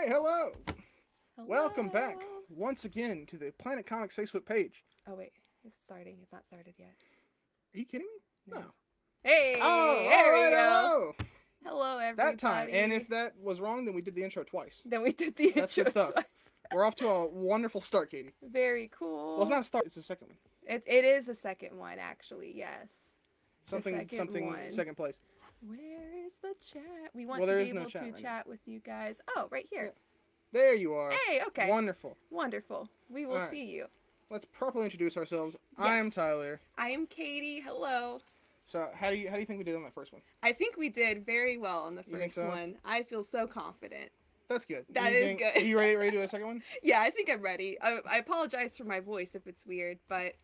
right, hello. Welcome back once again to the Planet Comics Facebook page. Oh wait, it's starting. It's not started yet. Are you kidding me? No. Hey, Oh, there all we go. hello. Hello, everybody. That time. And if that was wrong, then we did the intro twice. then we did the That's intro twice. We're off to a wonderful start, Katie. Very cool. Well, it's not a start, it's the second one. It's it is the second one actually. Yes. Something, second something, one. second place. Where is the chat? We want Well, to be is no able chat to right now. chat with you guys. Oh, right here. There you are. Hey, okay. Wonderful. Wonderful. We will Alright. see you. Let's properly introduce ourselves. I'm Tyler. I am Katie. Hello. So, how do you how do you think we did on that first one? I think we did very well on the first so? one. I feel so confident. That's good. That you is think- good. Are you ready, ready to do a second one? Yeah, I think I'm ready. I, I apologize for my voice if it's weird, but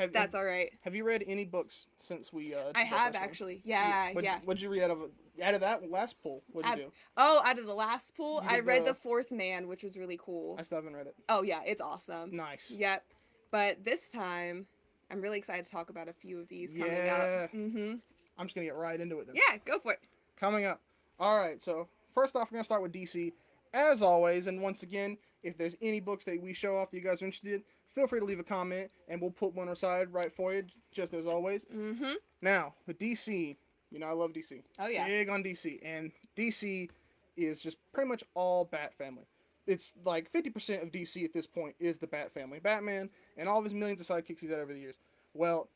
Have, that's all right. Have you read any books since we? Uh, I have one? actually. Yeah, What'd, yeah. What'd you read out of out of that last poll? What'd you do? Oh, out of the last pool, I read the- the fourth man, which was really cool. I still haven't read it. Oh yeah, it's awesome. Nice. Yep. But this time, I'm really excited to talk about a few of these coming Yeah. up. Mm-hmm. I'm just gonna get right into it then. Yeah, go for it. Coming up. All right. So first off, we're gonna start with DC, as always. And once again, if there's any books that we show off that you guys are interested, in, feel free to leave a comment, and we'll put one aside right for you, just as always. Mm-hmm. Now with DC, you know I love DC. Oh yeah. Big on DC, and DC is just pretty much all Bat family. It's like 50% of DC at this point is the Bat family. Batman and all of his millions of sidekicks he's had over the years. Well,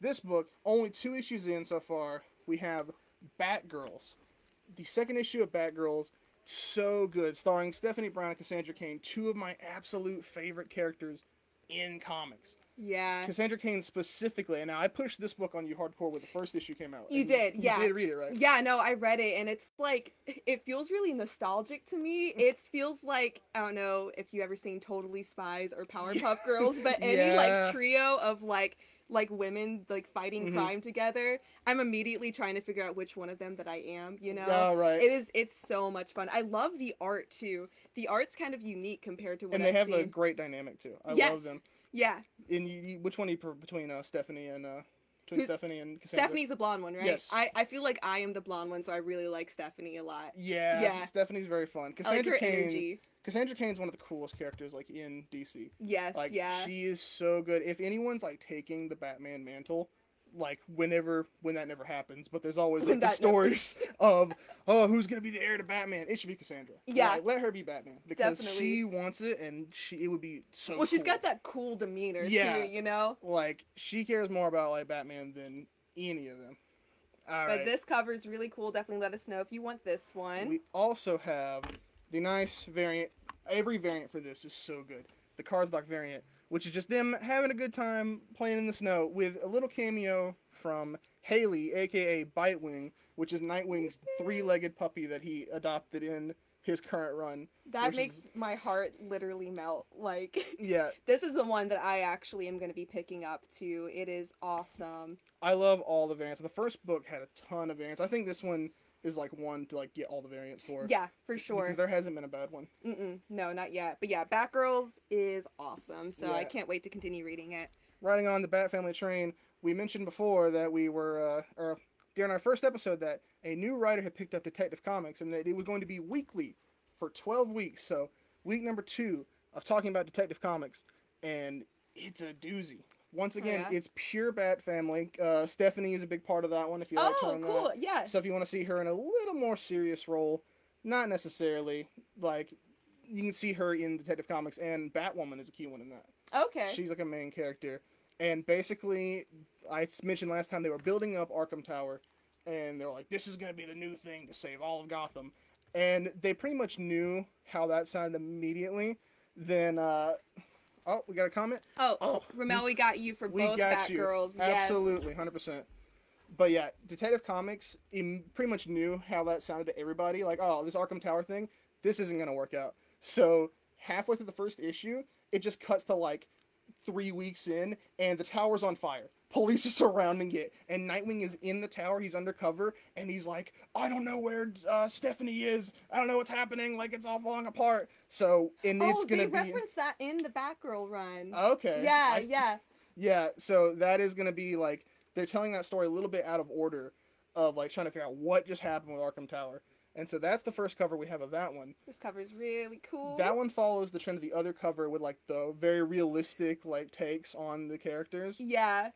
this book, only two issues in so far, we have Batgirls. The second issue of Batgirls, so good, starring Stephanie Brown and Cassandra Cain, two of my absolute favorite characters in comics. Yeah. Cassandra Cain specifically, and now I pushed this book on you hardcore when the first issue came out. You and did, yeah. You did read it, right? Yeah, no, I read it and it's like it feels really nostalgic to me. It feels like I don't know if you ever seen Totally Spies or Powerpuff Girls, but any Yeah. like trio of like like women like fighting Mhm. crime together, I'm immediately trying to figure out which one of them that I am, you know? Oh, right. It is it's so much fun. I love the art too. The art's kind of unique compared to what and they I've have seen. a great dynamic too. I yes. love them. Yeah. And you, you, which one do you prefer between uh, Stephanie and uh, between Who's- Stephanie and Cassandra? Stephanie's the blonde one, right? Yes. I, I feel like I am the blonde one, so I really like Stephanie a lot. Yeah, Yeah. Stephanie's very fun. I like Cassandra her Cain. energy. Cassandra Cain's one of the coolest characters like in DC. Yes, Like yeah. she is so good. If anyone's like taking the Batman mantle, like whenever when that never happens, but there's always like the stories of oh who's gonna be the heir to Batman? It should be Cassandra. Yeah. Like, let her be Batman because Definitely. she wants it and she it would be so. well, she's got that cool demeanor Yeah. too, you know. like she cares more about like Batman than any of them. All but right. this cover is really cool. Definitely let us know if you want this one. We also have the nice variant. Every variant for this is so good. The cardstock variant, which is just them having a good time playing in the snow with a little cameo from Haley, aka Bitewing, which is Nightwing's three-legged puppy that he adopted in his current run. that makes is- my heart literally melt. Like Yeah, this is the one that I actually am going to be picking up too. It is awesome. I love all the variants. The first book had a ton of variants. I think this one is like one to like get all the variants for. Yeah, for sure. Because there hasn't been a bad one. Mm-mm, no, not yet. But yeah, Batgirls is awesome. So I can't wait to continue reading it. riding on the Bat Family train, we mentioned before that we were, uh, or during our first episode, that a new writer had picked up Detective Comics and that it was going to be weekly for 12 weeks. So, week number two of talking about Detective Comics, and it's a doozy. Once again, Oh, yeah? it's pure Bat Family. Uh, Stephanie is a big part of that one if you like her oh, cool. that. Yeah. So, if you want to see her in a little more serious role, not necessarily, like, you can see her in Detective Comics, and Batwoman is a key one in that. Okay. She's like a main character. And basically, I mentioned last time they were building up Arkham Tower, and they're like, this is going to be the new thing to save all of Gotham. And they pretty much knew how that sounded immediately. Then, uh, oh, we got a comment? oh, oh, Ramel, we got you for We both got you. Batgirls. Yes. Absolutely, 100%. But yeah, Detective Comics pretty much knew how that sounded to everybody. Like, oh, this Arkham Tower thing, this isn't going to work out. So, halfway through the first issue, it just cuts to like three weeks in, and the tower's on fire. Police are surrounding it, and Nightwing is in the tower. He's undercover, and he's like, "I don't know where uh, Stephanie is. I don't know what's happening. Like it's all falling apart." So, and Oh, it's gonna they be referenced that in the Batgirl run. okay. yeah, I- yeah. yeah, so that is going to be like they're telling that story a little bit out of order of like trying to figure out what just happened with Arkham Tower. And so that's the first cover we have of that one. This cover is really cool. That one follows the trend of the other cover with like the very realistic like takes on the characters. Yeah.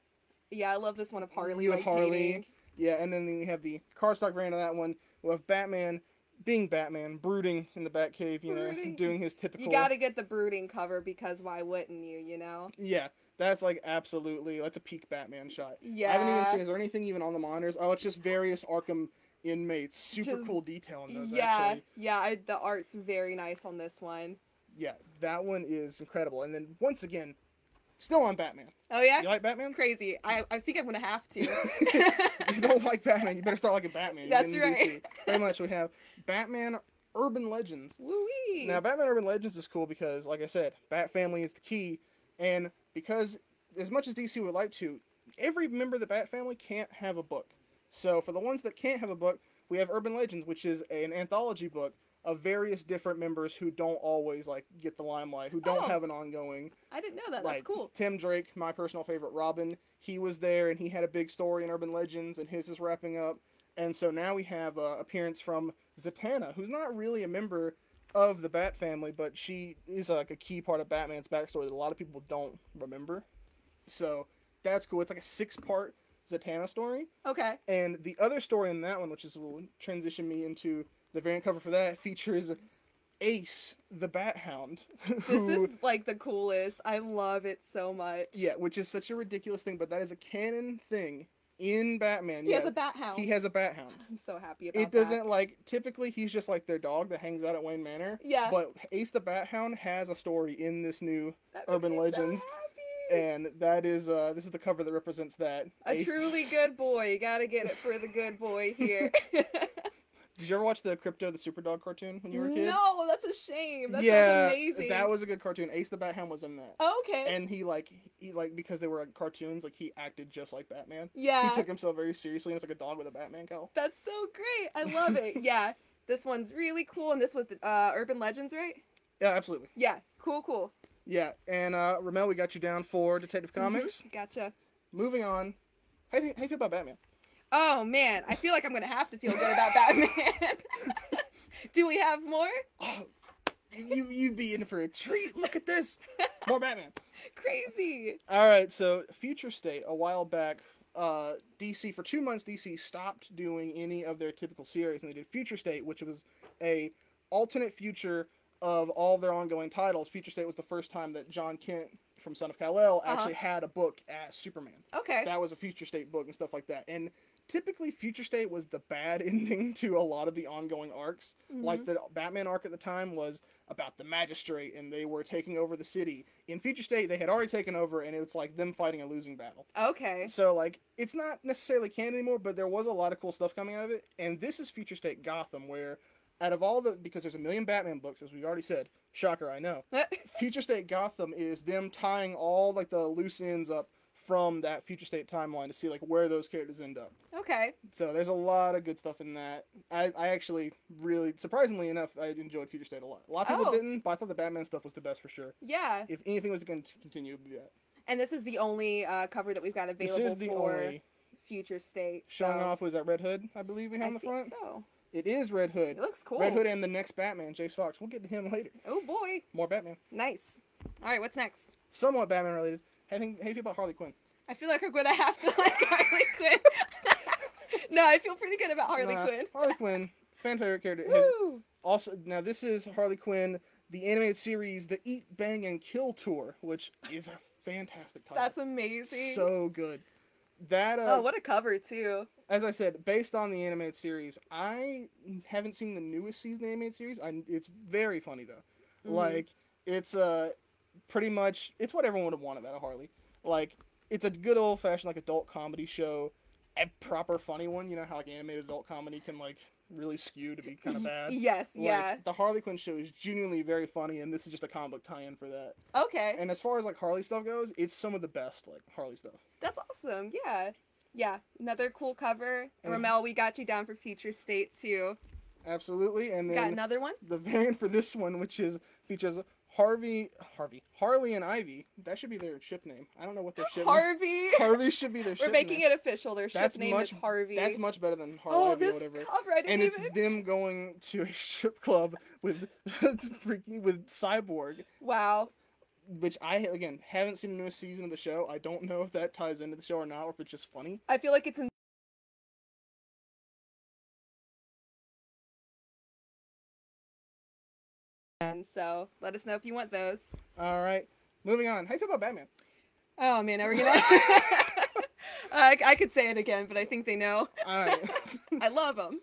Yeah, I love this one of Harley. You like, Harley. Yeah, and then we have the cardstock variant of that one. We have Batman being Batman, brooding in the Batcave, you know, Brooding. doing his typical. You gotta get the brooding cover because why wouldn't you, you know? Yeah, that's like absolutely. That's a peak Batman shot. Yeah. I haven't even seen. Is there anything even on the monitors? Oh, it's just various Arkham inmates. Super Just- cool detail in those. yeah, Actually. yeah, I, the art's very nice on this one. Yeah, that one is incredible. And then once again, still on Batman. Oh yeah? You like Batman? Crazy. I, I think I'm gonna have to. if you don't like Batman, you better start liking Batman. That's right. DC. Very much. We have Batman Urban Legends. Woo-wee. Now, Batman Urban Legends is cool because, like I said, Bat Family is the key, and because as much as DC would like to, every member of the Bat Family can't have a book. So, for the ones that can't have a book, we have Urban Legends, which is an anthology book of various different members who don't always like get the limelight, who don't Oh. have an ongoing. I didn't know that. like That's cool. Tim Drake, my personal favorite Robin, he was there and he had a big story in Urban Legends, and his is wrapping up. And so now we have uh, appearance from Zatanna, who's not really a member of the Bat family, but she is like a key part of Batman's backstory that a lot of people don't remember. So that's cool. It's like a six-part Zatanna story, Okay. and the other story in that one, which is will transition me into the variant cover for that, features Ace, the Bat Hound, This is like the coolest. I love it so much. yeah, which is such a ridiculous thing, but that is a canon thing in Batman. He yeah, has a bat hound. he has a Bat Hound. I'm so happy about It doesn't like typically he's just like their dog that hangs out at Wayne Manor. Yeah. But Ace the Bat Hound has a story in this new, that. Urban so Legends, happy. and that is uh this is the cover that represents that. A Ace- truly good boy. You gotta get it for the good boy here. Did you ever watch the Krypto the Superdog cartoon when you were a kid? No, that's a shame. That yeah, amazing. that was a good cartoon. Ace the Bat Hound was in that. Oh, okay. And he like he like because they were like, cartoons, like he acted just like Batman. yeah. He took himself very seriously, and it's like a dog with a Batman cowl. That's so great. I love it. yeah. This one's really cool, and this was the, uh, Urban Legends, right? Yeah, absolutely. Yeah. Cool, cool. Yeah, and uh, Ramel, we got you down for Detective Mhm. Comics. Gotcha. Moving on, how do you, how you feel about Batman? Oh man, I feel like I'm gonna have to feel good about Batman. Do we have more? Oh, you you'd be in for a treat. Look at this, more Batman. Crazy. All right, so Future State a while back, uh, DC for two months DC stopped doing any of their typical series, and they did Future State, which was a alternate future of all their ongoing titles. Future State was the first time that Jon Kent from Son of Kal El Uh-huh. actually had a book as Superman. Okay. that was a future state book and stuff like that and typically future state was the bad ending to a lot of the ongoing arcs. Like Mhm. the batman arc at the time was about the magistrate and they were taking over the city. In future state they had already taken over and it's like them fighting a losing battle. Okay. so like it's not necessarily canon anymore but there was a lot of cool stuff coming out of it. And this is future state gotham where out of all the because there's a million batman books as we've already said. Shocker i know. Future State Gotham is them tying all like the loose ends up from that Future State timeline to see like where those characters end up. okay. So there's a lot of good stuff in that. I, I actually really surprisingly enough I enjoyed Future State a lot. A lot of people Oh. didn't, but I thought the Batman stuff was the best for sure. Yeah. If anything was going to continue, it would be that. And this is the only uh, cover that we've got available This is the for only Future State. showing off was that Red Hood, I believe we have I on the think front. so. It is Red Hood. It looks cool. Red Hood and the next Batman, Jace Fox. We'll get to him later. Oh boy. More Batman. Nice. All right. What's next? Somewhat Batman related. I think how do you feel about Harley Quinn? I feel like I'm gonna have to like Harley Quinn. no, I feel pretty good about Harley Nah, Quinn. Harley Quinn, fan favorite character. Woo! Also, now this is Harley Quinn, the animated series, the Eat, Bang, and Kill Tour, which is a fantastic title. That's amazing. so good. That uh, oh, what a cover too. as I said, based on the animated series, I haven't seen the newest season of the animated series. I, it's very funny though. Mhm. Like it's uh pretty much it's what everyone would have wanted out of Harley. Like it's a good old fashioned like adult comedy show, a proper funny one. You know how like animated adult comedy can like really skew to be kind of bad. Yes. Like, yeah. The Harley Quinn show is genuinely very funny, and this is just a comic book tie-in for that. Okay. And as far as like Harley stuff goes, it's some of the best like Harley stuff. That's awesome. Yeah. Yeah. Another cool cover. And- Ramel, we got you down for Future State too. Absolutely. And Got then another one? the variant for this one, which is features Harvey, Harvey, Harley and Ivy. That should be their ship name. I don't know what their ship. name Harvey. Harvey should be their ship We're making name. it official. Their ship That's name much- is Harvey. That's much better than Harley oh, Ivy or whatever. cover. I didn't and it's even. them going to a strip club with freaking with Cyborg, Wow. which I again haven't seen the newest season of the show. I don't know if that ties into the show or not, or if it's just funny. I feel like it's in. And so let us know if you want those. All right, moving on. How do you feel about Batman? Oh man, are we gonna? I, I could say it again, but I think they know. All right. I love him.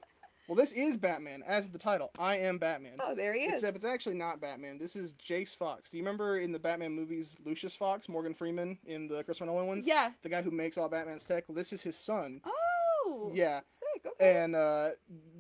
well, this is Batman as the title. I am Batman. Oh, there he is. Except it's actually not Batman. This is Jace Fox. Do you remember in the Batman movies, Lucius Fox, Morgan Freeman in the Christopher Nolan ones? Yeah. The guy who makes all Batman's tech. Well, this is his son. Oh. Yeah. Sick. Okay. and uh,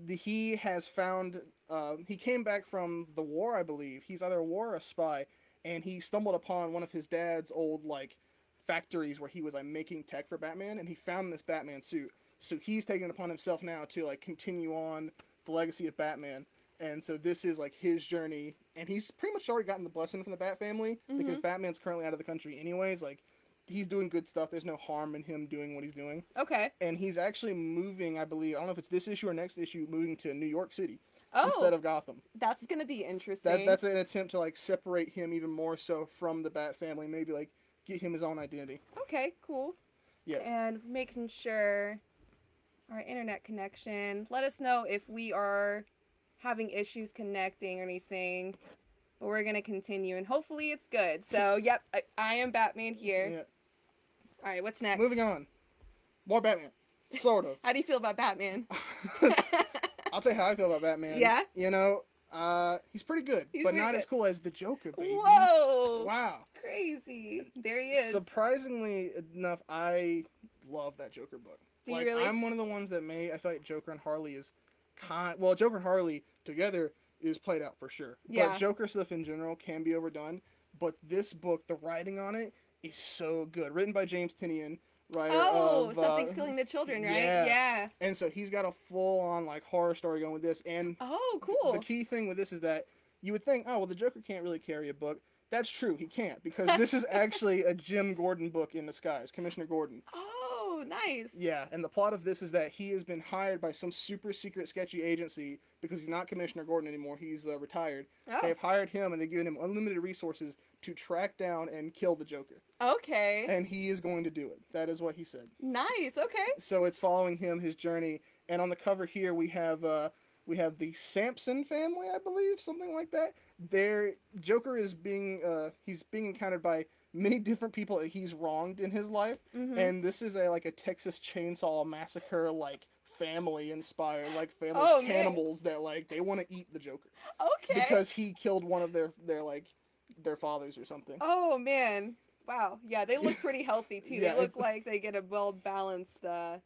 the, he has found uh, he came back from the war i believe. He's either a war or a spy. And he stumbled upon one of his dad's old like factories where he was like making tech for batman. And he found this batman suit. So he's taking it upon himself now to like continue on the legacy of batman. And so this is like his journey. And he's pretty much already gotten the blessing from the bat family because batman's currently out of the country anyways. Like he's doing good stuff. There's no harm in him doing what he's doing. Okay. and he's actually moving. I believe I don't know if it's this issue or next issue, moving to New York City Oh, instead of Gotham. that's gonna be interesting. That that's an attempt to like separate him even more so from the Bat family, maybe like get him his own identity. okay. Cool. Yes. and making sure our internet connection. Let us know if we are having issues connecting or anything. But we're gonna continue, and hopefully it's good. So, yep, I, I am Batman here. Yeah. All right, what's next? Moving on. More Batman. Sort of. How do you feel about Batman? I'll tell you how I feel about Batman. Yeah? You know, uh, he's pretty good, He's but not good. as cool as the Joker, baby. Whoa! Wow. Crazy. There he is. Surprisingly enough, I love that Joker book. Do you really? I'm one of the ones that may I feel like Joker and Harley is kind well, Joker and Harley together is played out for sure. Yeah. But Joker stuff in general can be overdone. But this book, the writing on it is so good. Written by James Tynion, writer oh, of something's uh, killing the children, right? yeah. yeah. and so he's got a full on like horror story going with this. And Oh, cool. the key thing with this is that you would think, oh well, the Joker can't really carry a book. That's true, he can't because this is actually a Jim Gordon book in disguise, Commissioner Gordon. oh, nice. Yeah, and the plot of this is that he has been hired by some super secret sketchy agency because he's not Commissioner Gordon anymore. He's uh, retired. They Oh, have hired him and they've given him unlimited resources to track down and kill the Joker. okay. And he is going to do it. That is what he said. Nice. Okay. So it's following him his journey. And on the cover here we have uh we have the Sampson family, I believe, something like that. Their Joker is being uh he's being encountered by many different people that he's wronged in his life Mhm. and this is a like a Texas Chainsaw Massacre like family inspired like family Oh, of man. cannibals that like they want to eat the Joker okay. because he killed one of their their like their fathers or something. Oh man. Wow. Yeah, they look pretty healthy too. Yeah, they look like they get a well balanced uh,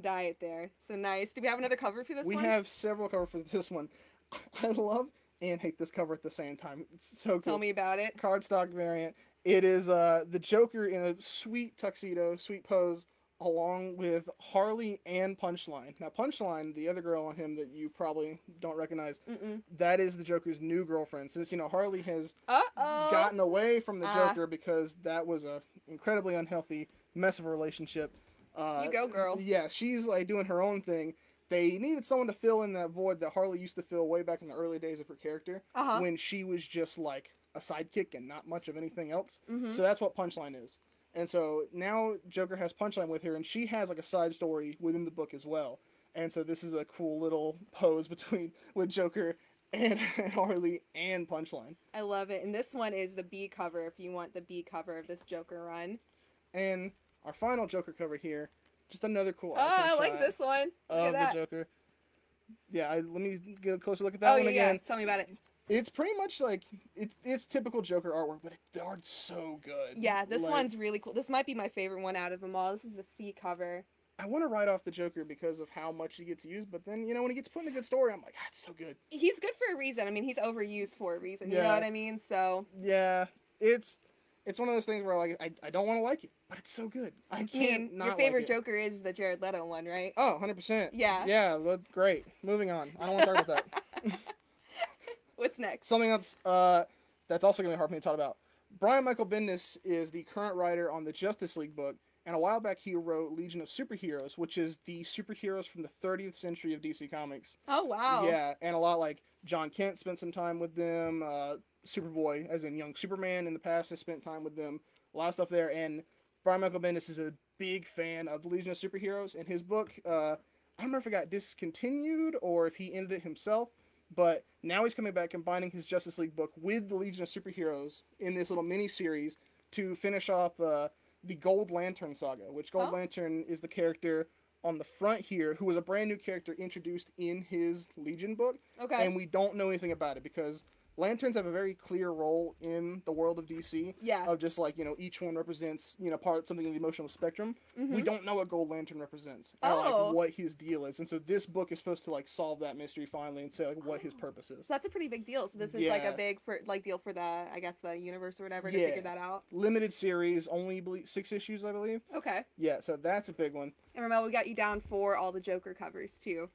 diet there. So nice. Do we have another cover for this one? we one? have several covers for this one. I love and hate this cover at the same time. It's so cool. Tell me about it. cardstock variant. It is uh the Joker in a sweet tuxedo, sweet pose, along with Harley and Punchline. Now Punchline, the other girl on him that you probably don't recognize, Mm-mm. that is the Joker's new girlfriend. Since you know Harley has Uh oh. gotten away from the Ah. Joker because that was a incredibly unhealthy mess of a relationship. Uh, You go, girl. Yeah, she's like doing her own thing. They needed someone to fill in that void that Harley used to fill way back in the early days of her character Uh huh. when she was just like a sidekick and not much of anything else. hmm So that's what Punchline is. And so now Joker has Punchline with her, and she has like a side story within the book as well. And so this is a cool little pose between with Joker and, and Harley and Punchline. I love it. And this one is the B cover. If you want the B cover of this Joker run. And our final Joker cover here, just another cool. Oh, I like this one. Look of at that. the Joker. Yeah, I, let me get a closer look at that oh one yeah, yeah. again. Tell me about it. It's pretty much like it's it's typical Joker artwork, but it, the art's so good. Yeah, this Like, one's really cool. This might be my favorite one out of them all. This is the C cover. I want to write off the Joker because of how much he gets used, but then you know when he gets put in a good story, I'm like, ah, it's so good. He's good for a reason. I mean, he's overused for a reason. Yeah. You know what I mean? So Yeah, it's it's one of those things where like I, I don't want to like it, but it's so good. I I can't mean, not your favorite like. Joker is the Jared Leto one, right? Oh, 100 percent. Yeah. Yeah, look great. Moving on. I don't want to talk about that. What's next? Something else. Uh, that's also going to be hard for me to talk about. Brian Michael Bendis is the current writer on the Justice League book, and a while back he wrote Legion of Superheroes, which is the superheroes from the 30th century of DC Comics. Oh wow. Yeah, and a lot like Jon Kent spent some time with them. Uh, Superboy, as in Young Superman, in the past has spent time with them. A lot of stuff there, and Brian Michael Bendis is a big fan of the Legion of Superheroes. and his book, uh, I don't remember if it got discontinued or if he ended it himself, but now he's coming back combining his Justice League book with the Legion of Superheroes in this little mini series to finish off uh, the Gold Lantern saga, which Gold Oh. Lantern is the character on the front here who was a brand new character introduced in his Legion book Okay. and we don't know anything about it because lanterns have a very clear role in the world of DC. yeah. Of just like you know, each one represents you know part something in the emotional spectrum. We Mhm. don't know what Gold Lantern represents or Oh. like what his deal is, and so this book is supposed to like solve that mystery finally and say like what his purpose is. So that's a pretty big deal. So this is like a big for like deal for the I guess the universe or whatever to Yeah. figure that out. Limited series, only believe, six issues, I believe. Okay. Yeah, so that's a big one. And Ramel, we got you down for all the Joker covers too.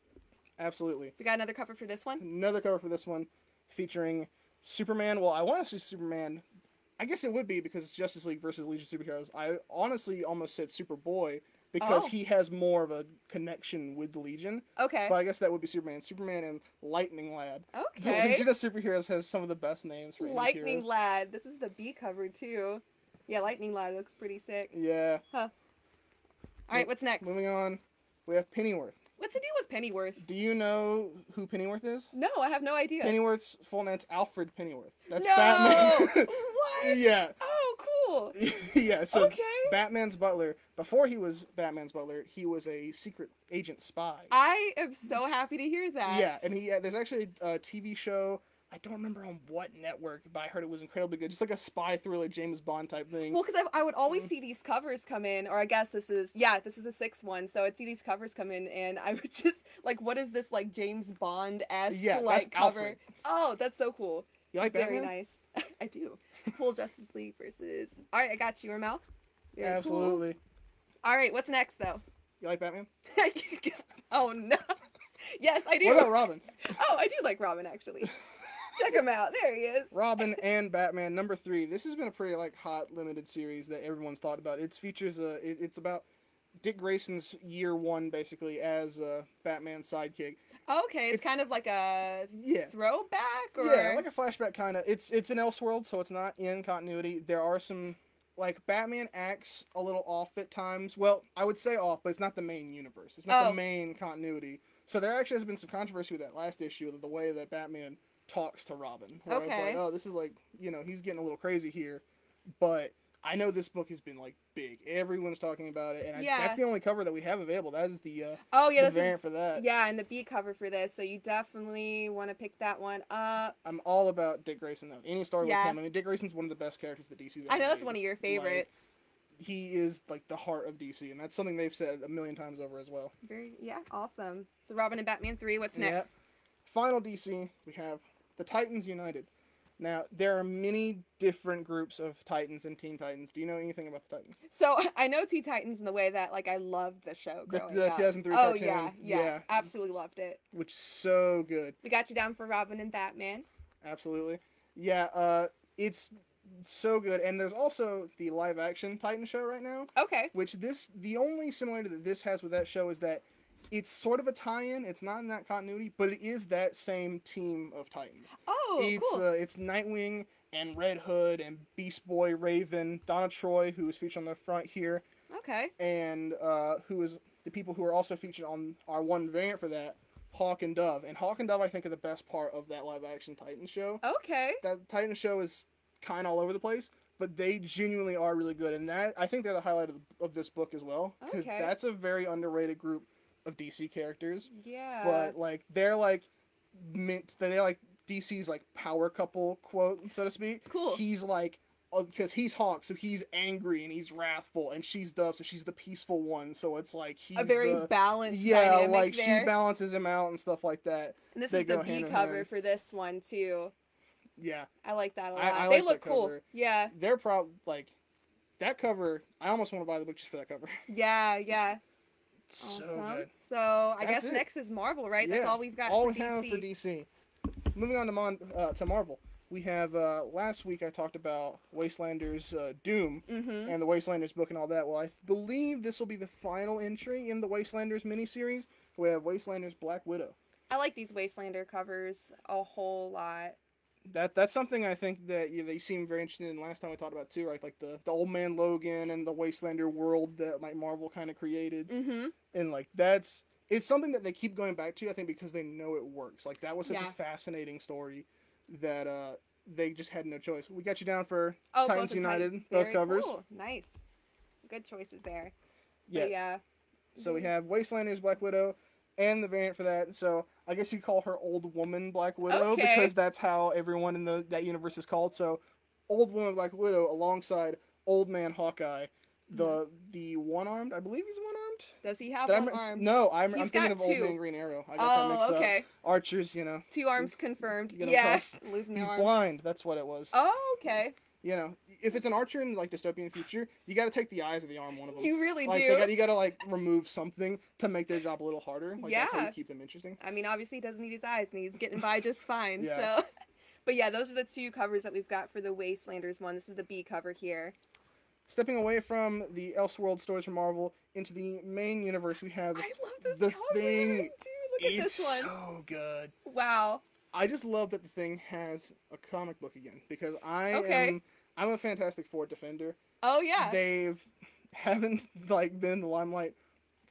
Absolutely. We got another cover for this one. Another cover for this one featuring Superman. Well, I want to see Superman. I guess it would be because it's Justice League versus Legion of Superheroes. I honestly almost said Superboy because Oh. he has more of a connection with the Legion. Okay. But I guess that would be Superman. Superman and Lightning Lad. Okay. The Legion of Superheroes has some of the best names for Lightning. Lad. This is the B cover too. Yeah, Lightning Lad looks pretty sick. Yeah. Huh. All right, what's next? Moving on, we have Pennyworth. What's the deal with Pennyworth? Do you know who Pennyworth is? No, I have no idea. Pennyworth's full name's Alfred Pennyworth. That's no. Batman. what? yeah. Oh, cool. yeah, so okay. Batman's butler, before he was Batman's butler, he was a secret agent spy. I am so happy to hear that. yeah, and he uh, there's actually a TV show. I don't remember on what network, but I heard it was incredibly good. Just like a spy thriller, James Bond type thing. Well, because I, I would Mm. always see these covers come in, or I guess this is yeah, this is the sixth one. So I'd see these covers come in, and I would just like, what is this like James Bond esque Yeah, like cover? Alfred. Oh, that's so cool. you like Very Batman? nice. I do. Cool Justice League versus. All right, I got you, Ramel. Very cool. Absolutely. All right, what's next though? You like Batman? oh no. Yes, I do. What about Robin? Oh, I do like Robin actually. Check him out. There he is. Robin and Batman number three. This has been a pretty like hot limited series that everyone's thought about. It features a. It, it's about Dick Grayson's year one basically as uh, Batman's sidekick. Okay, it's, It's- kind of like a Yeah. throwback or Yeah, like a flashback kind of. It's it's an Elseworld, so it's not in continuity. There are some like Batman acts a little off at times. Well, I would say off, but it's not the main universe. It's not Oh. the main continuity. So there actually has been some controversy with that last issue of the way that Batman talks to Robin. Where It's Okay. like, oh, this is like you know he's getting a little crazy here, but. I know this book has been like big. Everyone's talking about it, and I, Yeah. that's the only cover that we have available. That is the uh, Oh yeah, the variant is for that. yeah, and the B cover for this. So you definitely want to pick that one up. I'm all about Dick Grayson though. Any story Yeah. with him. I mean, Dick Grayson's one of the best characters that DC's. I know that's made. one of your Like, favorites. he is like the heart of DC, and that's something they've said a million times over as well. Very yeah, awesome. So Robin and Batman three. What's Yep. next? Final DC, we have the Titans United. Now there are many different groups of Titans and Teen Titans. Do you know anything about the Titans? So I know Teen Titans in the way that like I loved the show The- the up. 2003 oh cartoon, yeah, yeah, yeah. absolutely loved it. Which is so good. We got you down for Robin and Batman. Absolutely. Yeah, uh, it's so good. And there's also the live action Titan show right now. Okay. which this the only similarity that this has with that show is that it's sort of a tie-in. It's not in that continuity, but it is that same team of Titans. Oh, it's cool. uh, it's Nightwing and Red Hood and Beast Boy, Raven, Donna Troy, who is featured on the front here, okay. and uh, who is the people who are also featured on our one variant for that, Hawk and Dove. And Hawk and Dove, I think, are the best part of that live-action Titan show Okay. that Titan show is kind of all over the place, but they genuinely are really good, and that I think they're the highlight of, of this book as well, because Okay. that's a very underrated group of DC characters. Yeah. but like they're like mint, they're like DC's like power couple quote, so to speak. cool. He's like. Uh, because he's Hawk, so he's angry and he's wrathful, and she's Dove, so she's the peaceful one. So it's like he's a very the, balanced yeah, like there. she balances him out and stuff like that. and this they is the B cover for this one too. Yeah, I like that a lot. I- I they like look cool. cover. Yeah. they're probably like that cover. I almost want to buy the book just for that cover. Yeah. Yeah. So Awesome. good. So I That's guess it. next is Marvel, right? That's all we've got All for we have DC. for DC. Moving on to Mon- uh, to Marvel, we have uh, last week I talked about Wastelanders uh, Doom Mm-hmm. and the Wastelanders book and all that. Well, I believe this will be the final entry in the Wastelanders miniseries. We have Wastelanders Black Widow. I like these Wastelander covers a whole lot. That that's something I think that you, you seem very interested in. Last time we talked about too, right? Like the the Old Man Logan and the Wastelander world that like Marvel kind of created, Mm-hmm. And like that's it's something that they keep going back to. I think because they know it works. Like that was such Yeah. a fascinating story that uh they just had no choice. We got you down for Oh, Titans both United, Titan- both very covers. cool. Nice. Good choices there. yeah. Yeah. So we Mhm. have Wastelanders Black Widow and the variant for that. So I guess you call her Old Woman Black Widow Okay. because that's how everyone in the that universe is called. So Old Woman Black Widow alongside Old Man Hawkeye, the the one armed. I believe he's one armed. Does he have Did one rem- arm? No, I'm, I'm thinking of Old two. Man Green Arrow. I got that oh, mixed Oh, up. okay. Archers, you know, Two arms confirmed. You 'em Yeah. Losing he's the arms. blind. That's what it was. Oh, okay. You know, if it's an archer in like dystopian future, you got to take the eyes of the arm one of them. You really like do. they got, you got to like remove something to make their job a little harder. Like that's how you Yeah. keep them interesting. I mean, obviously, he doesn't need his eyes, and he's getting by just fine. Yeah. So, but yeah, those are the two covers that we've got for the Wastelanders one. This is the B cover here. Stepping away from the Elseworld stories from Marvel into the main universe, we have I love this The cover, Thing, dude. Look at it's this one. so good. Wow. I just love that the thing has a comic book again because I Okay. am I'm a Fantastic Four defender. Oh yeah. They've haven't like been in the limelight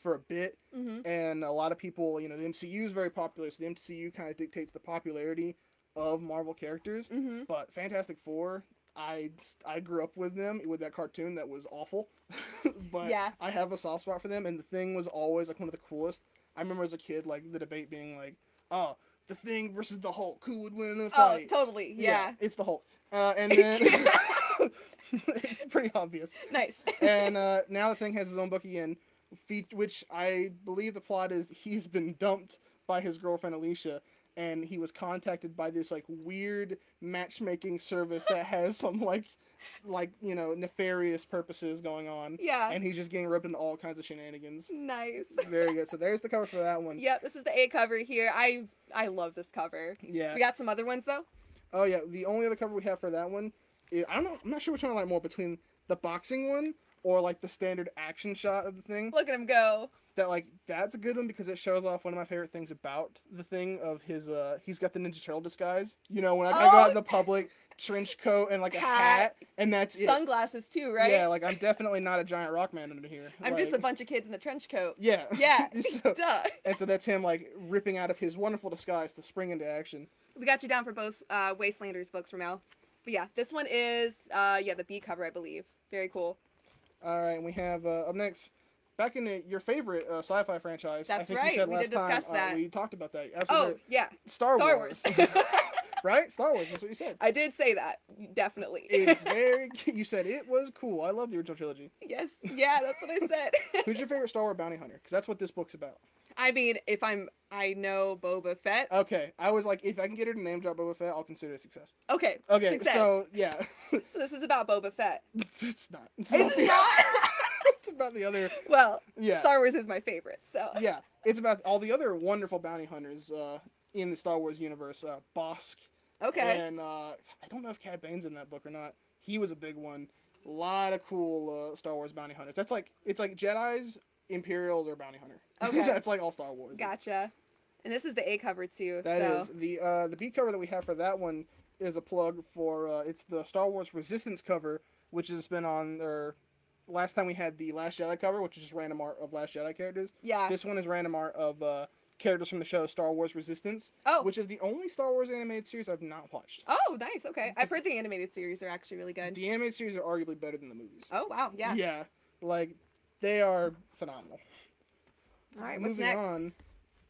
for a bit, mm-hmm. and a lot of people, you know, the MCU is very popular, so the MCU kind of dictates the popularity of Marvel characters. Mm-hmm. But Fantastic Four, I I grew up with them with that cartoon that was awful, but Yeah. I have a soft spot for them, and the thing was always like one of the coolest. I remember as a kid, like the debate being like, "Oh, the Thing versus the Hulk, who would win the fight?" Oh, totally. Yeah. it's the Hulk, uh, and then it's pretty obvious. nice. And uh, now the Thing has his own book again, which I believe the plot is he's been dumped by his girlfriend Alicia, and he was contacted by this like weird matchmaking service that has some like like you know nefarious purposes going on yeah. and he's just getting ripped into all kinds of shenanigans nice. very good so there's the cover for that one Yep, this is the A cover here. I I love this cover. yeah We got some other ones though. oh yeah the only other cover we have for that one is, i don't know i'm not sure which one i like more between the boxing one or like the standard action shot of the thing Look at him go. That like that's a good one because it shows off one of my favorite things about the thing of his uh he's got the ninja turtle disguise you know when i, I go out in Oh. the public trench coat and like a Hat. hat and that's it Sunglasses too, right? yeah like i'm definitely not a giant rock man under here I'm just a bunch of kids in the trench coat. yeah Yeah. so, Duh. and so that's him like ripping out of his wonderful disguise to spring into action We got you down for both uh, Wastelanders books, from Ramel. But yeah, this one is uh, yeah the B cover, I believe. Very cool. all right and we have uh, up next back in your favorite uh, sci-fi franchise I That's think right, you said we last did discuss time, that. Uh, we talked about that Absolutely. Oh yeah, star, Star wars, Wars. right star wars that's what you said I did say that definitely. it's very you said it was cool i love the original trilogy yes, yeah, that's what I said. Who's your favorite Star Wars bounty hunter? Because that's what this book's about. I mean, if I'm, I know Boba Fett. Okay, I was like, if I can get her to name drop Boba Fett, I'll consider it a success. Okay. Okay, Success. so yeah, So this is about Boba Fett. it's not. It's not not? it's about the other. well, Yeah, Star Wars is my favorite. So yeah, it's about all the other wonderful bounty hunters uh, in the Star Wars universe. Uh, Bossk okay. and uh, I don't know if Cad Bane's in that book or not. He was a big one. A lot of cool uh, Star Wars bounty hunters. That's like it's like Jedi's, Imperials, or bounty hunter. Okay. that's like all Star Wars. Gotcha. And this is the A cover too. That so. is the uh, the B cover that we have for that one is a plug for uh, it's the Star Wars Resistance cover, which has been on or last time we had the Last Jedi cover, which is just random art of Last Jedi characters. Yeah. This one is random art of uh, characters from the show Star Wars Resistance, oh. which is the only Star Wars animated series I've not watched. Oh, nice. Okay. I've heard the animated series are actually really good. The animated series are arguably better than the movies. Oh wow. Yeah. Yeah, like they are phenomenal. All right. What's Moving next? on,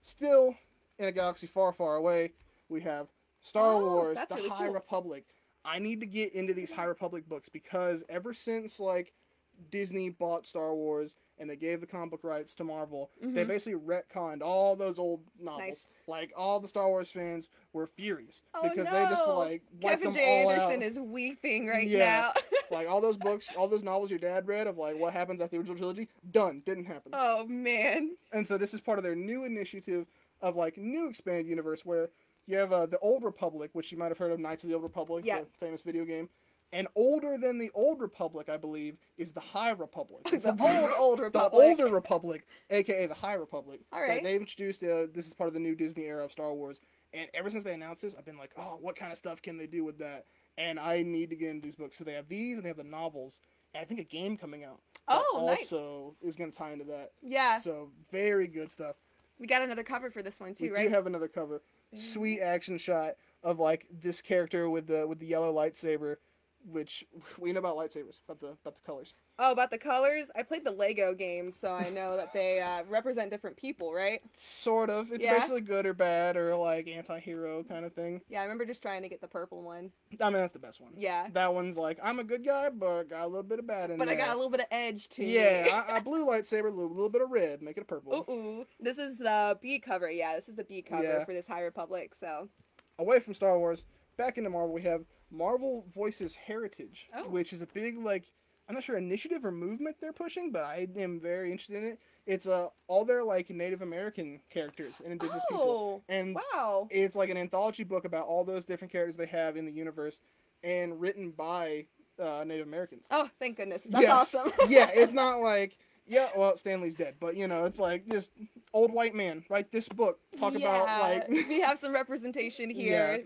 still in a galaxy far, far away, we have Star Oh, Wars: The really High cool. Republic. I need to get into these High Republic books because ever since like Disney bought Star Wars and they gave the comic book rights to Marvel, they Mhm. basically retconned all those old novels. Nice. Like all the Star Wars fans were furious Oh, because they just like wiped Kevin J. Anderson is weeping right Yeah. now. like all those books, all those novels your dad read of like what happens after the original trilogy, done, didn't happen. oh man. And so this is part of their new initiative of like new expanded universe where You have uh, the Old Republic, which you might have heard of, Knights of the Old Republic, Yeah. the famous video game. And older than the Old Republic, I believe, is the High Republic. It's the old old the older Republic, aka the High Republic. All that. They've introduced. Uh, this is part of the new Disney era of Star Wars, and ever since they announced this, I've been like, oh, what kind of stuff can they do with that? And I need to get into these books. So they have these, and they have the novels, and I think a game coming out. that Oh, nice. Also, is going to tie into that. Yeah, So very good stuff. we got another cover for this one too, we right? do have another cover. Sweet action shot of like this character with the with the yellow lightsaber, which we know about lightsabers, about the about the colors. Oh, about the colors. I played the Lego game, so I know that they uh, represent different people, right? Sort of. It's Yeah. basically good or bad or like anti-hero kind of thing. Yeah, I remember just trying to get the purple one. I mean, that's the best one. Yeah, That one's like I'm a good guy, but got a little bit of bad in there. but I got a little bit of edge too. Yeah, I, I blue lightsaber, a little, little bit of red, make it a purple. Ooh, ooh. This is the B cover. Yeah, this is the B cover Yeah. for this High Republic. So, Away from Star Wars, back into Marvel, we have Marvel Voices Heritage, Oh. which is a big like I'm not sure initiative or movement they're pushing, but I am very interested in it. It's uh all their like Native American characters and indigenous people, oh, and wow. it's like an anthology book about all those different characters they have in the universe, and written by uh, Native Americans. Oh, thank goodness. That's Yes. awesome. yeah, it's not like yeah, well Stan Lee's dead, but you know it's like just old white man write this book talk about like we have some representation here.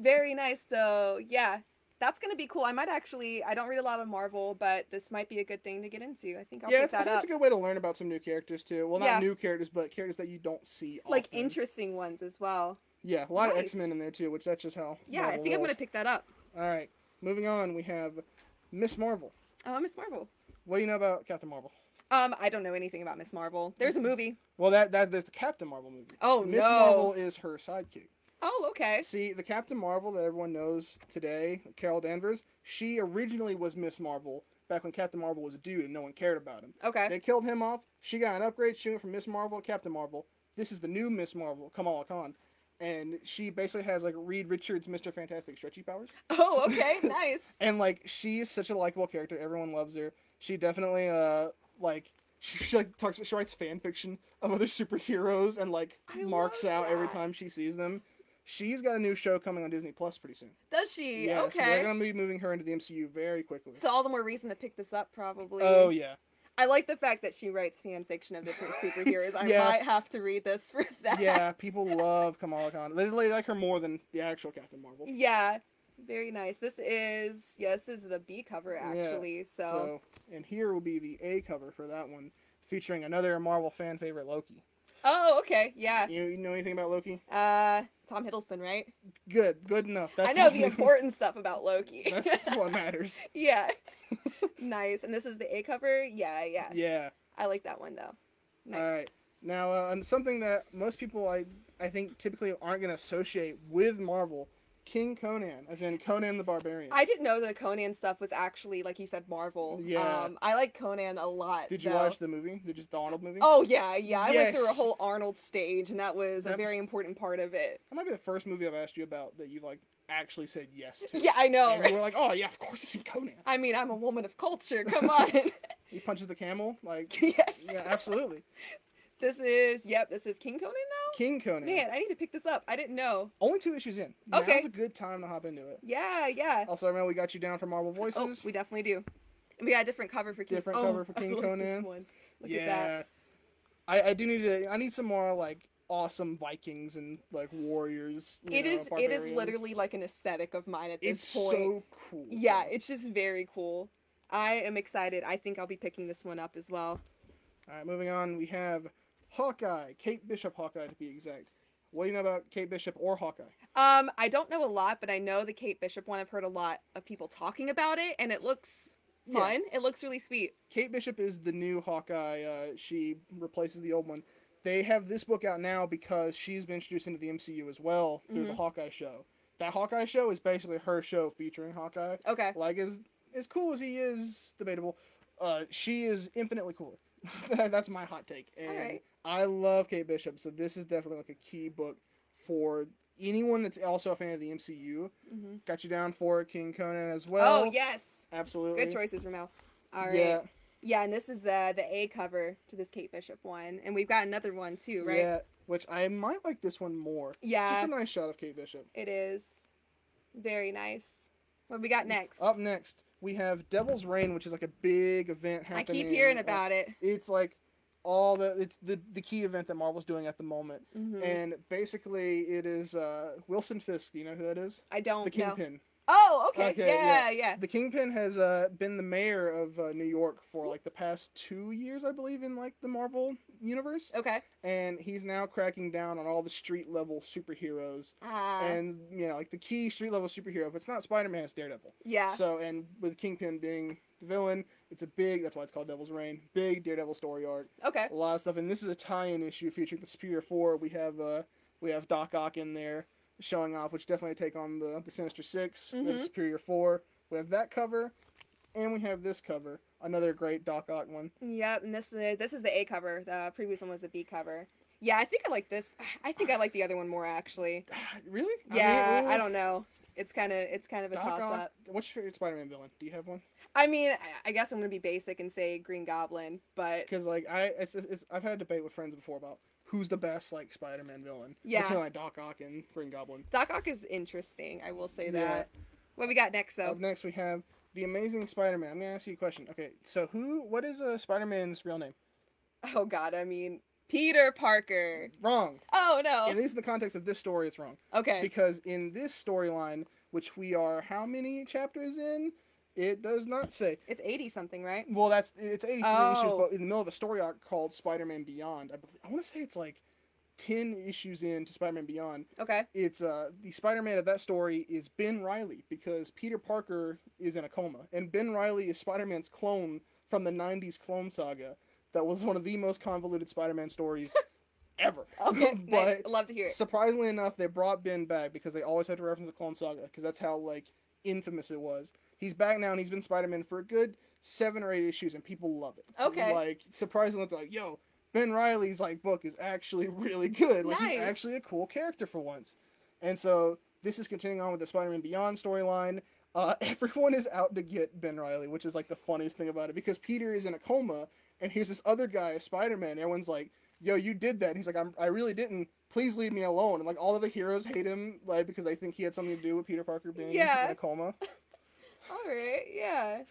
Very nice though. Yeah. That's gonna be cool. I might actually I don't read a lot of Marvel, but this might be a good thing to get into. I think I'll yeah, pick I that up. it's a good way to learn about some new characters too. Well, not Yeah. new characters, but characters that you don't see. Like often. interesting ones as well. Yeah, a lot of X Men in there too, which that's just how. Yeah, I Marvel think I'm gonna pick that up. All right, moving on, we have Miss Marvel. Oh, Miss Marvel. What do you know about Captain Marvel? Um, I don't know anything about Miss Marvel. There's a movie. Well, that that there's the Captain Marvel movie. Oh Miss no. Marvel is her sidekick. Oh, okay. See, the Captain Marvel that everyone knows today, Carol Danvers, she originally was Miss Marvel back when Captain Marvel was a dude and no one cared about him. Okay. They killed him off. She got an upgrade. She went from Miss Marvel to Captain Marvel. This is the new Miss Marvel, Kamala Khan. And she basically has like Reed Richards, Mr. Fantastic stretchy powers. Oh, okay. nice. And like she is such a likable character. Everyone loves her. She definitely uh like she, she like talks she writes fan fiction of other superheroes and like I marks out every time she sees them. She's got a new show coming on Disney Plus pretty soon. Does she? Yeah, so they're gonna be moving her into the MCU very quickly. So all the more reason to pick this up, probably. oh yeah. I like the fact that she writes fan fiction of different superheroes. I Yeah. might have to read this for that. Yeah, people love Kamala Khan. They, they like her more than the actual Captain Marvel. Yeah. Very nice. This is yeah, this is the B cover Yeah, actually. so. So, and here will be the A cover for that one, featuring another Marvel fan favorite, Loki. Oh, okay. Yeah. You, you know anything about Loki? Uh Tom Hiddleston, right? Good, good enough. That's I know the important stuff about Loki. That's what matters. yeah. nice. And this is the A cover? Yeah, yeah. Yeah. I like that one though. Nice. All right. Now, uh, something that most people I I think typically aren't going to associate with Marvel, King Conan, as in Conan the Barbarian. I didn't know the Conan stuff was actually like you said Marvel. Yeah. Um I like Conan a lot. Did you though. watch the movie? Did you the Arnold movie? Oh yeah, yeah. I went through a whole Arnold stage and that was a very important part of it. That might be the first movie I've asked you about that you've like actually said yes to. Yeah, I know. And right? you were like, oh yeah, of course it's in Conan. I mean, I'm a woman of culture. Come on. He punches the camel. Like, yes. yeah, absolutely. This is yep. This is King Conan though. King Conan. Man, I need to pick this up. I didn't know. Only two issues in. Okay. Now's a good time to hop into it. Yeah, yeah. Also, I remember we got you down for Marvel oh, Voices. Oh, we definitely do. And we got a different cover for King. Different oh, cover for I King love Conan. This one. Look at that. yeah. I, I do need to. I need some more like awesome Vikings and like warriors. It know, is. It is literally like an aesthetic of mine at this It's point. It's so cool. Yeah, it's just very cool. I am excited. I think I'll be picking this one up as well. All right, moving on. We have Hawkeye, Kate Bishop Hawkeye to be exact. What do you know about Kate Bishop or Hawkeye? Um, I don't know a lot, but I know the Kate Bishop one. I've heard a lot of people talking about it, and it looks Yeah. fun. It looks really sweet. Kate Bishop is the new Hawkeye. Uh, she replaces the old one. They have this book out now because she's been introduced into the MCU as well through the Mhm. Hawkeye show. That Hawkeye show is basically her show featuring Hawkeye. Okay. Like as as cool as he is, debatable. Uh, she is infinitely cooler. That's my hot take, and Alright. I love Kate Bishop. So this is definitely like a key book for anyone that's also a fan of the MCU. hmm Got you down for King Conan as well. oh yes, absolutely. good choices, Ramel. All right. Yeah, Yeah, and this is the the A cover to this Kate Bishop one, and we've got another one too, right? Yeah, which I might like this one more. Yeah, Just a nice shot of Kate Bishop. it is. Very nice. What we got next? Up next, we have Devil's Reign, which is like a big event happening. I keep hearing about it. It's like all the it's the the key event that Marvel's doing at the moment, Mhm. and basically it is uh, Wilson Fisk. Do you know who that is? I don't The know. Kingpin. Oh, okay. Okay, yeah, yeah. The Kingpin has uh, been the mayor of uh, New York for like the past two years, I believe, in like the Marvel universe, Okay. and he's now cracking down on all the street level superheroes. Ah, and you know, like the key street level superhero, if it's not Spider Man, it's Daredevil. yeah. So, and with Kingpin being the villain, it's a big. That's why it's called Devil's Reign. Big Daredevil story arc. okay. A lot of stuff, and this is a tie-in issue featuring the Superior Four. We have uh, we have Doc Ock in there showing off, which definitely take on the the Sinister 6 We have Mhm. Superior Four. We have that cover, and we have this cover. Another great Doc Ock one. Yep. And this is this is the A cover. The previous one was the B cover. Yeah, I think I like this. I think I like the other one more actually. really? Yeah, mean, I don't know. It's kind of it's kind of a toss up. What's your favorite Spider-Man villain? Do you have one? I mean, I- I guess I'm gonna be basic and say Green Goblin, but Because like I, it's, it's I've had a debate with friends before about who's the best like Spider-Man villain. Yeah. Between like Doc Ock and Green Goblin. Doc Ock is interesting. I will say Yeah. that. What we got next though? Up next we have the Amazing Spider-Man. I'm gonna ask you a question. Okay, so who? What is uh, Spider-Man's real name? Oh God, I mean Peter Parker. Wrong. Oh no. At least in the context of this story, it's wrong. Okay. Because in this storyline, which we are how many chapters in? It does not say. It's eighty something, right? Well, that's it's 83 issues, Oh. but in the middle of a story arc called Spider-Man Beyond, I believe I want to say it's like 10 issues into Spider-Man Beyond. Okay. it's uh the Spider-Man of that story is Ben Reilly because Peter Parker is in a coma and Ben Reilly is Spider-Man's clone from the 90s Clone Saga that was one of the most convoluted Spider-Man stories ever. Okay. nice. but I love to hear it. surprisingly enough they brought Ben back because they always had to reference the Clone Saga because that's how like infamous it was. He's back now and he's been Spider-Man for a good 7 or 8 issues and people love it. Okay. Like surprisingly they're like, "Yo, Ben Reilly's like book is actually really good. Like he's actually a cool character for once. And so this is continuing on with the Spider-Man Beyond storyline. Uh, everyone is out to get Ben Reilly, which is like the funniest thing about it because Peter is in a coma and here's this other guy, Spider-Man. Everyone's like, "Yo, you did that." And he's like, I'm, "I really didn't. Please leave me alone." And like all of the heroes hate him, like because they think he had something to do with Peter Parker being Yeah. in a coma. All right. Yeah.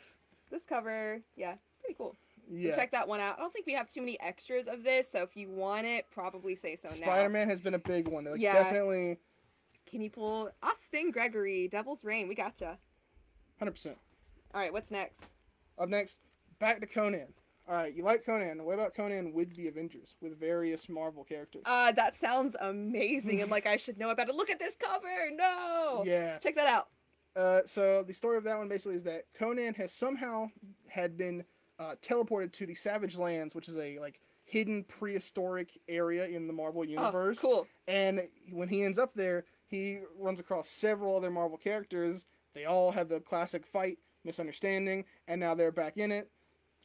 This cover, yeah, it's pretty cool. Yeah. Check that one out. I don't think we have too many extras of this, so if you want it, probably say so now. Spider-Man has been a big one. Like Yeah. definitely Can you pull Austin Gregory, Devil's Reign? We gotcha. 100%. All right, what's next? Up next, back to Conan. All right, you like Conan. What about Conan with the Avengers, with various Marvel characters? Uh, that sounds amazing, and like I should know about it. Look at this cover. No. Yeah. Check that out. Uh, so the story of that one basically is that Conan has somehow had been uh, teleported to the Savage Lands, which is a like hidden prehistoric area in the Marvel universe. Oh, cool. And when he ends up there, he runs across several other Marvel characters. They all have the classic fight, misunderstanding, and now they're back in it.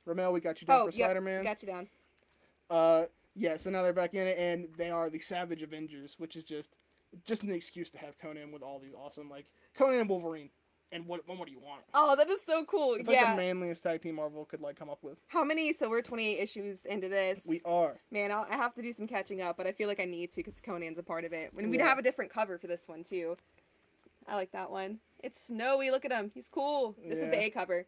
Ramel, we got you down Oh, for yep, Spider-Man. Got you down. Uh, yeah, so now they're back in it, and they are the Savage Avengers, which is just just an excuse to have Conan with all these awesome like Conan and Wolverine. And what what, do you want? Oh, that is so cool. It's like yeah. the manliest tag team Marvel could like come up with. How many? So we're 28 issues into this. We are. Man, I'll, I have to do some catching up, but I feel like I need to because Conan's a part of it. And we'd Yeah. have a different cover for this one too. I like that one. It's snowy. Look at him. He's cool. This is the A cover.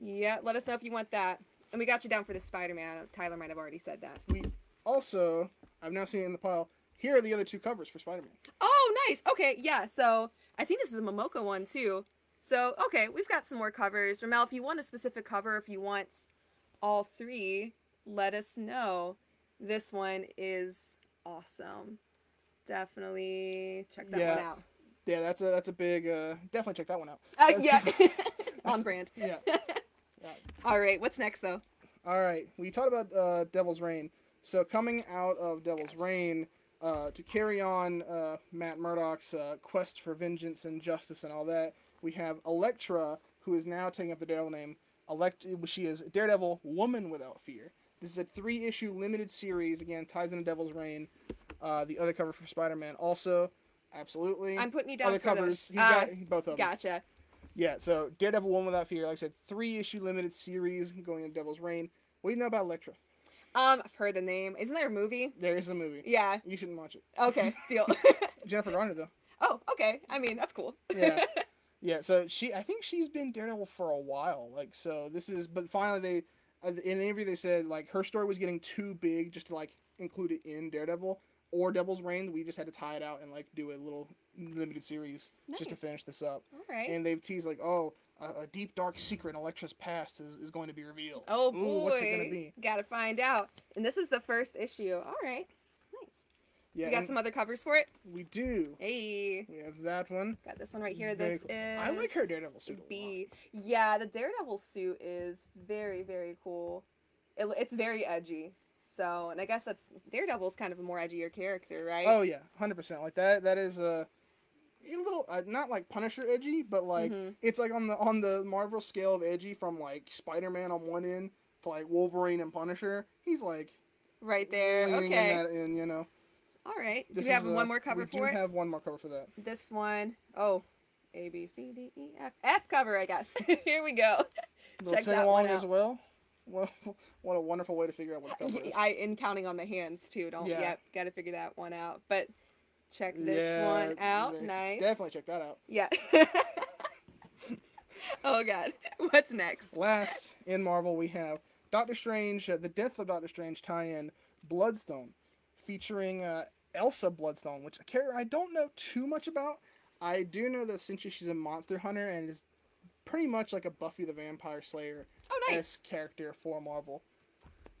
Yeah, let us know if you want that. And we got you down for the Spider-Man. Tyler might have already said that. We Also, I've now seen it in the pile. Here are the other two covers for Spider-Man. Oh, nice. Okay, yeah. So I think this is a Momoko one too. So okay, we've got some more covers. Ramel, if you want a specific cover, if you want all three, let us know. This one is awesome. Definitely check that Yeah. one out. Yeah, that's a that's a big. Uh, definitely check that one out. Uh, yeah, on brand. Yeah. All right, what's next though? All right, we talked about uh, Devil's Reign. So coming out of Devil's Reign, uh, to carry on uh, Matt Murdock's uh, quest for vengeance and justice and all that, we have Elektra, who is now taking up the Daredevil name. Elect- she is Daredevil, Woman Without Fear. This is a three-issue limited series. Again, ties into Devil's Reign. Uh, the other cover for Spider-Man also, absolutely. I'm putting you down other for covers. those. He's Uh, got both of them. Gotcha. Yeah, so Daredevil Woman Without Fear, like I said, three issue limited series going into Devil's Reign. What do you know about Elektra? Um, I've heard the name. Isn't there a movie? There is a movie. Yeah. You shouldn't watch it. Okay. Deal. Jennifer Garner though. oh, okay. I mean, that's cool. Yeah. Yeah, so she, I think she's been Daredevil for a while. Like, so this is, but finally they, uh, in an interview they said like her story was getting too big just to like include it in Daredevil or Devil's Reign. We just had to tie it out and like do a little limited series just to finish this up. All right. And they've teased like, oh, a, a deep dark secret in Elektra's past is, is going to be revealed. oh Ooh, boy. what's it gonna be? Gotta find out. And this is the first issue. All right. Nice. Yeah, we got some other covers for it. we do. Hey. We have that one. Got this one right here. Very This cool. is. I like her Daredevil suit a lot. B. Yeah, the Daredevil suit is very, very cool. It, it's very edgy. So, and I guess that's Daredevil's kind of a more edgier character, right? Oh yeah, hundred percent. Like that. That is a, a little uh, not like Punisher edgy, but like Mhm. it's like on the on the Marvel scale of edgy from like Spider Man on one end to like Wolverine and Punisher. He's like right there. Okay. in end, you know. All right. Do we have one more cover we for do it? have one more cover for that. This one, oh, A B C D E F F cover, I guess. Here we go. They'll Check that one as out. well. Well, what a wonderful way to figure out what cover is. I in counting on my hands too. Don't Yeah. yep. Got to figure that one out. But check this Yeah, one out. yeah, Nice. Definitely check that out. Yeah. oh God. What's next? Last in Marvel, we have Doctor Strange, uh, the Death of Doctor Strange tie-in, Bloodstone, featuring uh, Elsa Bloodstone, which a character I don't know too much about. I do know that essentially she's a monster hunter and is pretty much like a Buffy the Vampire Slayer Oh, nice. character for Marvel.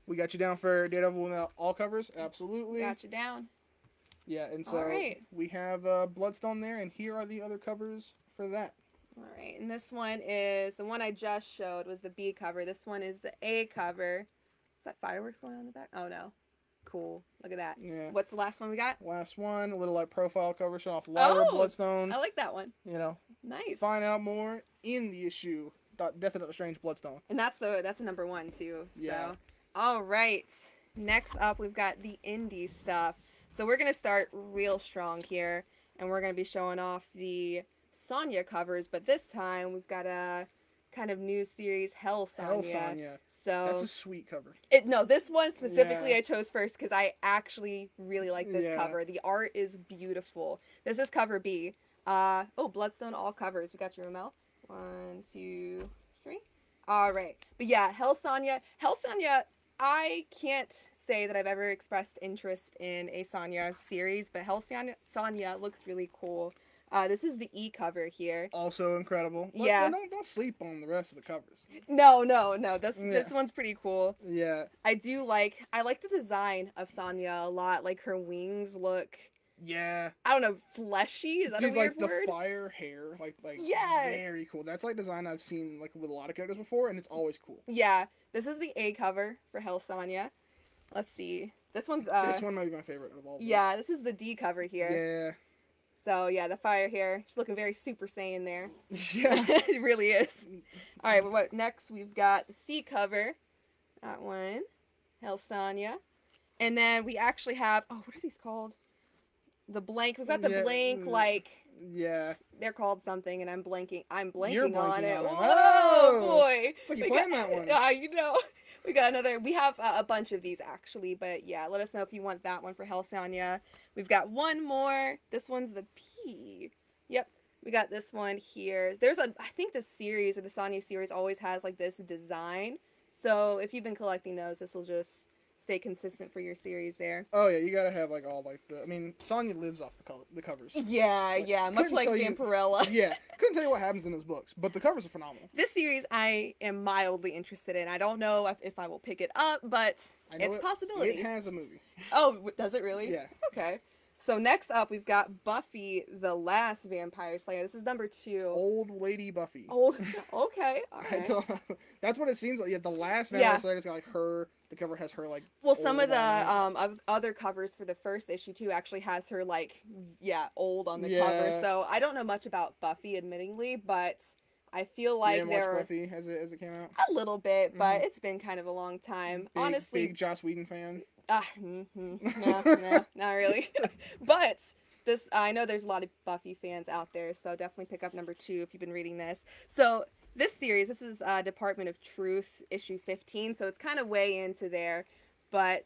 We got you down for Daredevil in all covers, absolutely. Got you down. Yeah, and so we have uh, Bloodstone there, and here are the other covers for that. All right, and this one is the one I just showed was the B cover. This one is the A cover. Is that fireworks going on in the back? Oh no, cool. Look at that. Yeah. What's the last one we got? Last one, a little like profile cover showing off Lyra Oh, Bloodstone. I like that one. You know, Nice. find out more in the issue Death of Doctor Strange Bloodstone. And that's the that's a number one too. So, Yeah. all right. Next up, we've got the indie stuff. So we're gonna start real strong here, and we're gonna be showing off the Sonja covers. But this time, we've got a kind of new series, Hell Sonja. Hell Sonja. So That's a sweet cover. It, no, this one specifically Yeah. I chose first because I actually really like this Yeah. cover. The art is beautiful. This is cover B. Uh oh, Bloodstone all covers. We got your ML. One, two, three. All right, but yeah, Hell Sonja. Hell Sonja. I can't say that I've ever expressed interest in a Sonja series, but Hell Sonja, looks really cool. Uh, this is the E cover here. Also incredible. But- Yeah. but don't don't sleep on the rest of the covers. No, no, no. This Yeah. this one's pretty cool. Yeah. I do like I like the design of Sonja a lot. Like her wings look Yeah. I don't know, fleshy. Is that Dude, a weird like the word? fire hair, like like Yeah. very cool. That's like design I've seen like with a lot of characters before, and it's always cool. yeah. This is the A cover for Hell Sonja. Let's see. This one's uh this one might be my favorite of all. yeah, this is the D cover here. Yeah. So yeah, the fire here. She's looking very super saiyan there. Yeah. It really is. All right, what next? We've got the C cover. That one, Hell Sonja, and then we actually have oh, what are these called? The blank. We've got the Yeah, blank mm, like yeah. they're called something, and I'm blanking. I'm blanking, on blanking it. on 'em. Whoa, Oh, boy! It's like you We planned got- that one. Yeah, you know. We got another. We have uh, a bunch of these actually, but yeah, let us know if you want that one for Hell Sonja. We've got one more. This one's the P. Yep, we got this one here. There's a. I think the series or the Sonja series always has like this design. So if you've been collecting those, this will just stay consistent for your series there. Oh yeah, you gotta have like all like the. I mean, Sonja lives off the color, the covers. Yeah, Like, yeah, much like you- Vampirella. yeah, couldn't tell you what happens in those books, but the covers are phenomenal. This series I am mildly interested in. I don't know if, if I will pick it up, but I know it's a it- possibility. It has a movie. oh, does it really? Yeah. Okay. So next up, we've got Buffy, the Last Vampire Slayer. This is number two. Old Lady Buffy. Oh, okay. All don't, that's what it seems like. Yeah, the last Yeah. Vampire Slayer's got like her. The cover has her like. Well, some of the um of other covers for the first issue too actually has her like yeah old on the Yeah. cover. So I don't know much about Buffy, admittingly, but I feel like you there Buffy as it as it came out. a little bit, but Mhm. it's been kind of a long time. Big, Honestly, big Joss Whedon fan. Ah, mhm. no, no, not really. but this, I know there's a lot of Buffy fans out there, so definitely pick up number two if you've been reading this. So this series, this is uh, Department of Truth issue 15, so it's kind of way into there. but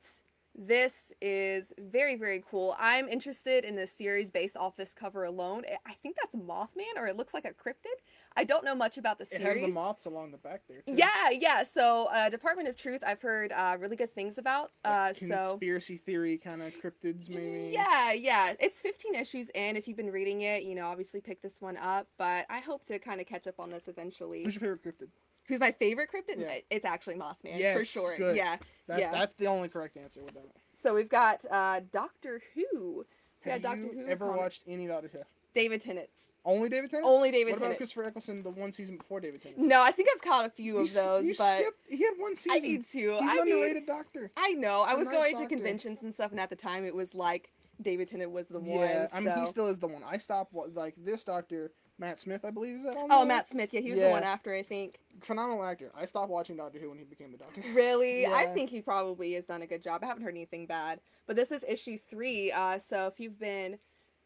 this is very very cool. I'm interested in this series based off this cover alone. I think that's Mothman, or it looks like a cryptid. I don't know much about the It series. has the moths along the back there. Too. Yeah, yeah. So, uh, Department of Truth, I've heard uh, really good things about. Uh, Like so, conspiracy theory kind of cryptids, maybe. yeah, yeah. It's 15 issues in. If you've been reading it, you know, obviously pick this one up. But I hope to kind of catch up on this eventually. Who's your favorite cryptid? Who's my favorite cryptid? Yeah. It's actually Mothman, for sure. good. Yeah. That, Yeah. That's the only correct answer with that. So we've got uh, Doctor Who. Yeah, Have Doctor you Who ever comic. watched any Doctor Who? David Tennant's. Only David Tennant? Only David What about Tennant. Christopher Eccleston, the one season before David Tennant? No, I think I've caught a few of s- those, you but skipped. He had one season. I need to. He's I an mean, underrated doctor. I know. I was going to conventions and stuff, and at the time it was like David Tennant was the one. Yeah, I mean, he still is the one. I stopped like this doctor, Matt Smith, I believe, is that on Oh? Matt Smith. Yeah, he was Yeah. the one after, I think. phenomenal actor. I stopped watching Doctor Who when he became the Doctor. Really? Yeah. I think he probably has done a good job. I haven't heard anything bad. But this is issue three. Uh, so if you've been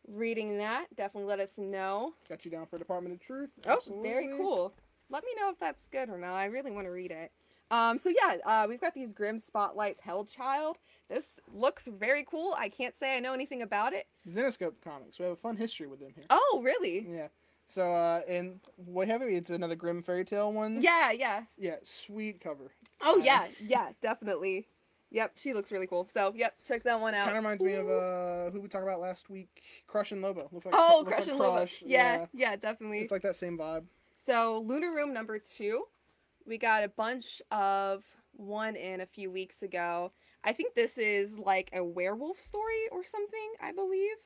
reading that, definitely let us know. Got you down for Department of Truth. Oh, very cool. Let me know if that's good or not. I really want to read it. Um, so yeah, uh, we've got these Grimm Spotlights Held Child. This looks very cool. I can't say I know anything about it. Zenescope Comics. We have a fun history with them here. Oh, really? Yeah. So, uh, and what have we? It's another Grimm Fairy Tale one. Yeah, yeah. Yeah, sweet cover. Oh Uh, yeah, yeah, definitely. Yep, she looks really cool. So yep, check that one out. Kind of reminds me of uh, who we talked about last week, Crush and Lobo. Looks like oh, looks like Crush and Lobo. Crush. Yeah, yeah, definitely. It's like that same vibe. So, Lunar Room number two, we got a bunch of one in a few weeks ago. I think this is like a werewolf story or something, I believe.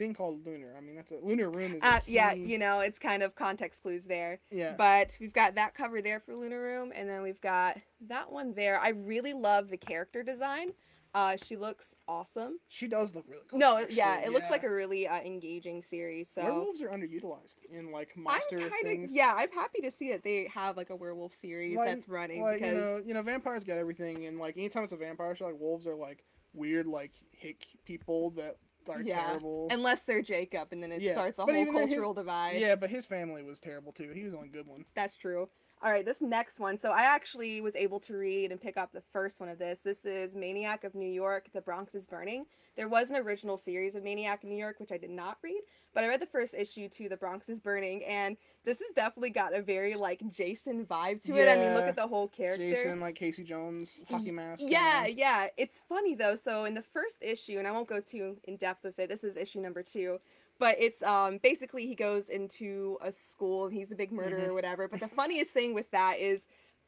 Being called Lunar. I mean, that's a Lunar Room is. Uh, yeah, you know, it's kind of context clues there. yeah. But we've got that cover there for Lunar Room, and then we've got that one there. I really love the character design. Uh, she looks awesome. She does look really cool. No, actually, yeah, it looks like a really uh, engaging series. So Werewolves are underutilized in like I'm monster kind things. yeah, I'm happy to see that they have like a werewolf series Like- that's running like because you know, you know, vampires got everything, and like anytime it's a vampire show, like wolves are like weird, like hick people that are Yeah, terrible. unless they're Jacob, and then it Yeah, starts a but whole then his- cultural divide. yeah, but his family was terrible too. He was the only good one. That's true. All right, this next one. So I actually was able to read and pick up the first one of this. This is Maniac of New York, The Bronx is Burning. There was an original series of Maniac of New York, which I did not read, but I read the first issue to The Bronx is Burning, and this has definitely got a very like Jason vibe to it. I mean, look at the whole character. Jason, like Casey Jones, hockey mask. Yeah, and- yeah. It's funny though. So in the first issue, and I won't go too in depth with it. This is issue number two, but it's um basically he goes into a school and he's a big murderer Mhm. or whatever. But the funniest thing with that is.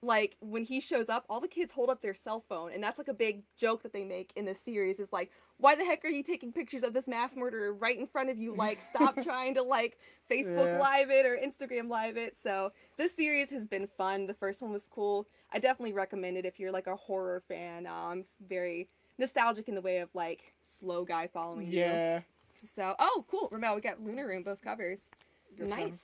Like when he shows up, all the kids hold up their cell phone, and that's like a big joke that they make in the series. Is like, why the heck are you taking pictures of this mass murderer right in front of you? Like, stop trying to like Facebook Yeah. Live it or Instagram Live it. So this series has been fun. The first one was cool. I definitely recommend it if you're like a horror fan. Um, it's very nostalgic in the way of like slow guy following you. Yeah. So oh cool, Ramel, we got Lunar Room both covers. Good nice. time.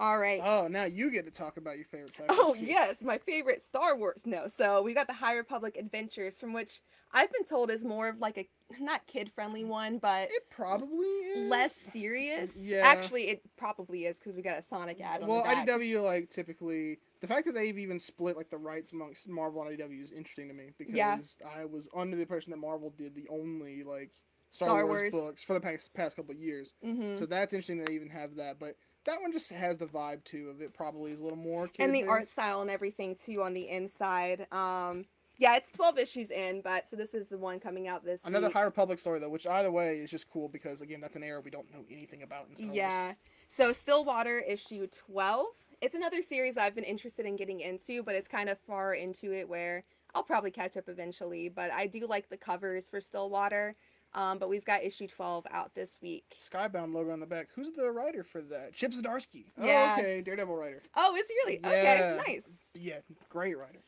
All right. Oh, now you get to talk about your favorite type. Oh yes, my favorite Star Wars. No, so we got the High Republic Adventures, from which I've been told is more of like a not kid friendly one, but It probably is. less serious. Yeah. Actually, it probably is because we got a Sonic ad on Well, the back. IDW like typically the fact that they've even split like the rights amongst Marvel and IDW is interesting to me because Yeah. I was under the impression that Marvel did the only like Star, Star Wars, Wars. books for the past past couple of years. hmm So that's interesting that they even have that, but that one just has the vibe too of it. Probably is a little more and the art style and everything too on the inside. Um, yeah, it's 12 issues in, but so this is the one coming out this Another week. High Republic story though, which either way is just cool because again that's an era we don't know anything about. In Star Wars. Yeah. So Stillwater issue 12. It's another series I've been interested in getting into, but it's kind of far into it where I'll probably catch up eventually. But I do like the covers for Stillwater. Um, but we've got issue 12 out this week. Skybound logo on the back. Who's the writer for that? Chip Zdarsky. Yeah. Oh, okay, Daredevil writer. Oh, is he really? Yeah. Okay, nice. Yeah, great writer.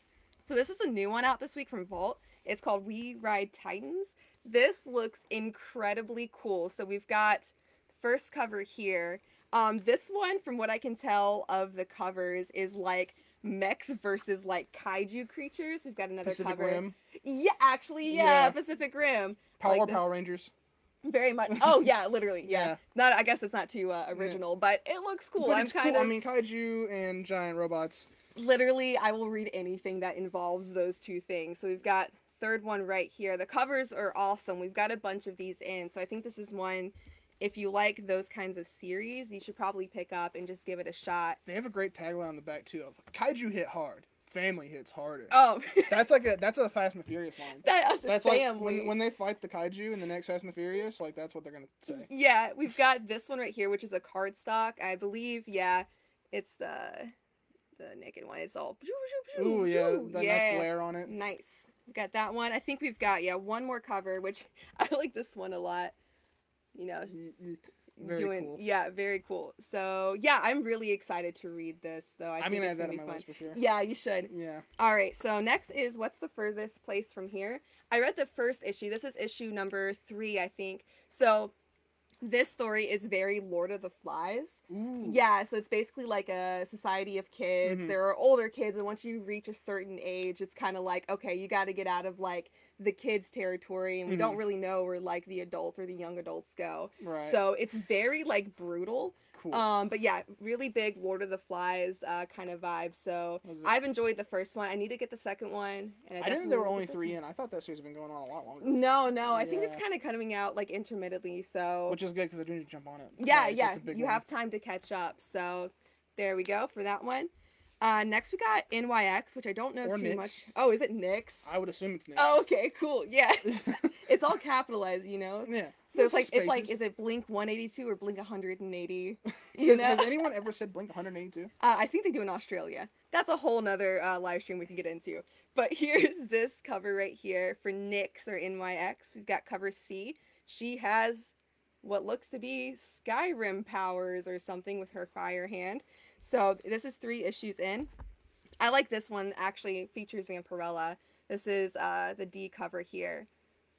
So this is a new one out this week from Vault. It's called We Ride Titans. This looks incredibly cool. So we've got the first cover here. Um, this one, from what I can tell of the covers, is like mechs versus like kaiju creatures. We've got another Pacific cover. Rim. Yeah, actually, yeah, Yeah. Pacific Rim. Power like. Power Rangers. Very much. Oh yeah, literally. Yeah. Yeah. Not. I guess it's not too uh, original, but it looks cool. But I'm it's kind cool. of I mean, kaiju and giant robots. literally i will read anything that involves those two things so we've got third one right here. The covers are awesome. We've got a bunch of these in, so I think this is one. If you like those kinds of series, you should probably pick up and just give it a shot. They have a great tagline on the back too of "Kaiju hit hard, family hits harder." Oh, That's like a that's a Fast and the Furious line. that, That's family. like when, when they fight the kaiju in the next Fast and the Furious, like that's what they're gonna say. Yeah, we've got this one right here, which is a card stock. I believe, yeah, it's the the naked one. It's all. Ooh yeah, that yeah. nice glare on it. Nice. We got that one. I think we've got yeah one more cover, which I like this one a lot. You know, Very doing cool. yeah, very cool. So yeah, I'm really excited to read this though. I I'm think it's that on my fun. list for sure. Yeah, you should. Yeah. All right, so next is what's the furthest place from here? I read the first issue. This is issue number three, I think. So this story is very Lord of the Flies. Ooh. Yeah, so it's basically like a society of kids. Mhm. There are older kids, and once you reach a certain age, it's kind of like, okay, you got to get out of like the kids' territory, and we don't Mhm. really know where like the adults or the young adults go. Right. So it's very like brutal. cool. Um, but yeah, really big Lord of the Flies uh, kind of vibe. So I've enjoyed the first one. I need to get the second one. And I, I didn't think there were only three in. I thought that series had been going on a lot longer. No, no, I think it's kind of coming out like intermittently. So Which is good because I do need to jump on it. yeah, yeah, big you one. have time to catch up. So there we go for that one. Uh, next we got NYX, which I don't know Or too Nyx. much. Oh, is it Nyx? I would assume it's next. Oh, okay, cool. Yeah, it's all capitalized, you know. yeah. So it's like it's like is it Blink 182 or Blink 180? You Does- know? Has anyone ever said Blink 182? Uh, I think they do in Australia. That's a whole nother uh, live stream we can get into. But here's this cover right here for NYX or NYX. We've got cover C. She has what looks to be Skyrim powers or something with her fire hand. So this is three issues in. I like this one actually features Vampirella. This is uh, the D cover here.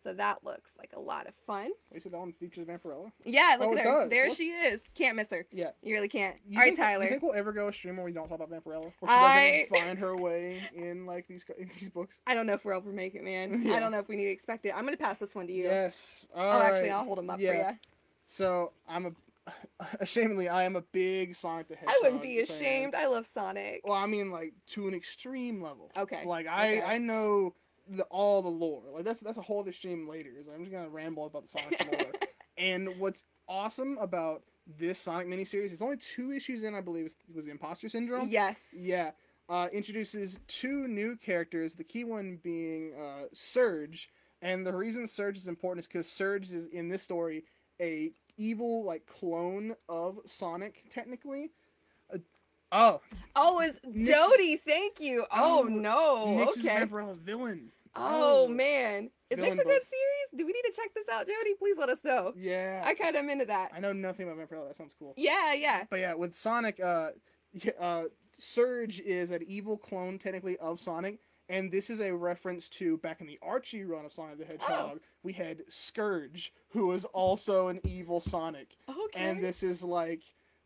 So that looks like a lot of fun. You said that one features Vampirella? Yeah, look Oh, at it her. does. There Look. she is. Can't miss her. Yeah. You really can't. You All right, think, Tyler. You think we'll ever go a stream where we don't talk about Vampirella? Where she I- doesn't find her way in like these in these books? I don't know if we'll ever make it, man. Yeah. I don't know if we need to expect it. I'm gonna pass this one to you. Yes. oh, All actually. I'll hold them up Yeah. for you. So I'm a ashamedly I am a big Sonic the Hedgehog. I wouldn't be fan. ashamed. I love Sonic. Well, I mean like to an extreme level. Okay. Like I Okay. I know the all the lore. Like that's that's a whole other stream later. So I'm just gonna ramble about the Sonic lore. And what's awesome about this Sonic miniseries is only two issues in, I believe, was, was the Imposter Syndrome. yes. Yeah. Uh, introduces two new characters, the key one being uh, Surge. And the reason Surge is important is because Surge is, in this story, a evil, like, clone of Sonic, technically. Uh, oh, Oh, it's Nyx- Jody. Thank you. Oh, Oh, no. Nyx is okay. Vampirella villain. Oh Oh. man, is this Villain a good book. series? Do we need to check this out, Jody? Please let us know. Yeah. I kind of am into that. I know nothing about Vampirella. That sounds cool. Yeah, yeah. But yeah, with Sonic, uh, uh, Surge is an evil clone, technically, of Sonic. And this is a reference to back in the Archie run of Sonic the oh. Hedgehog, we had Scourge, who was also an evil Sonic. Okay. And this is like,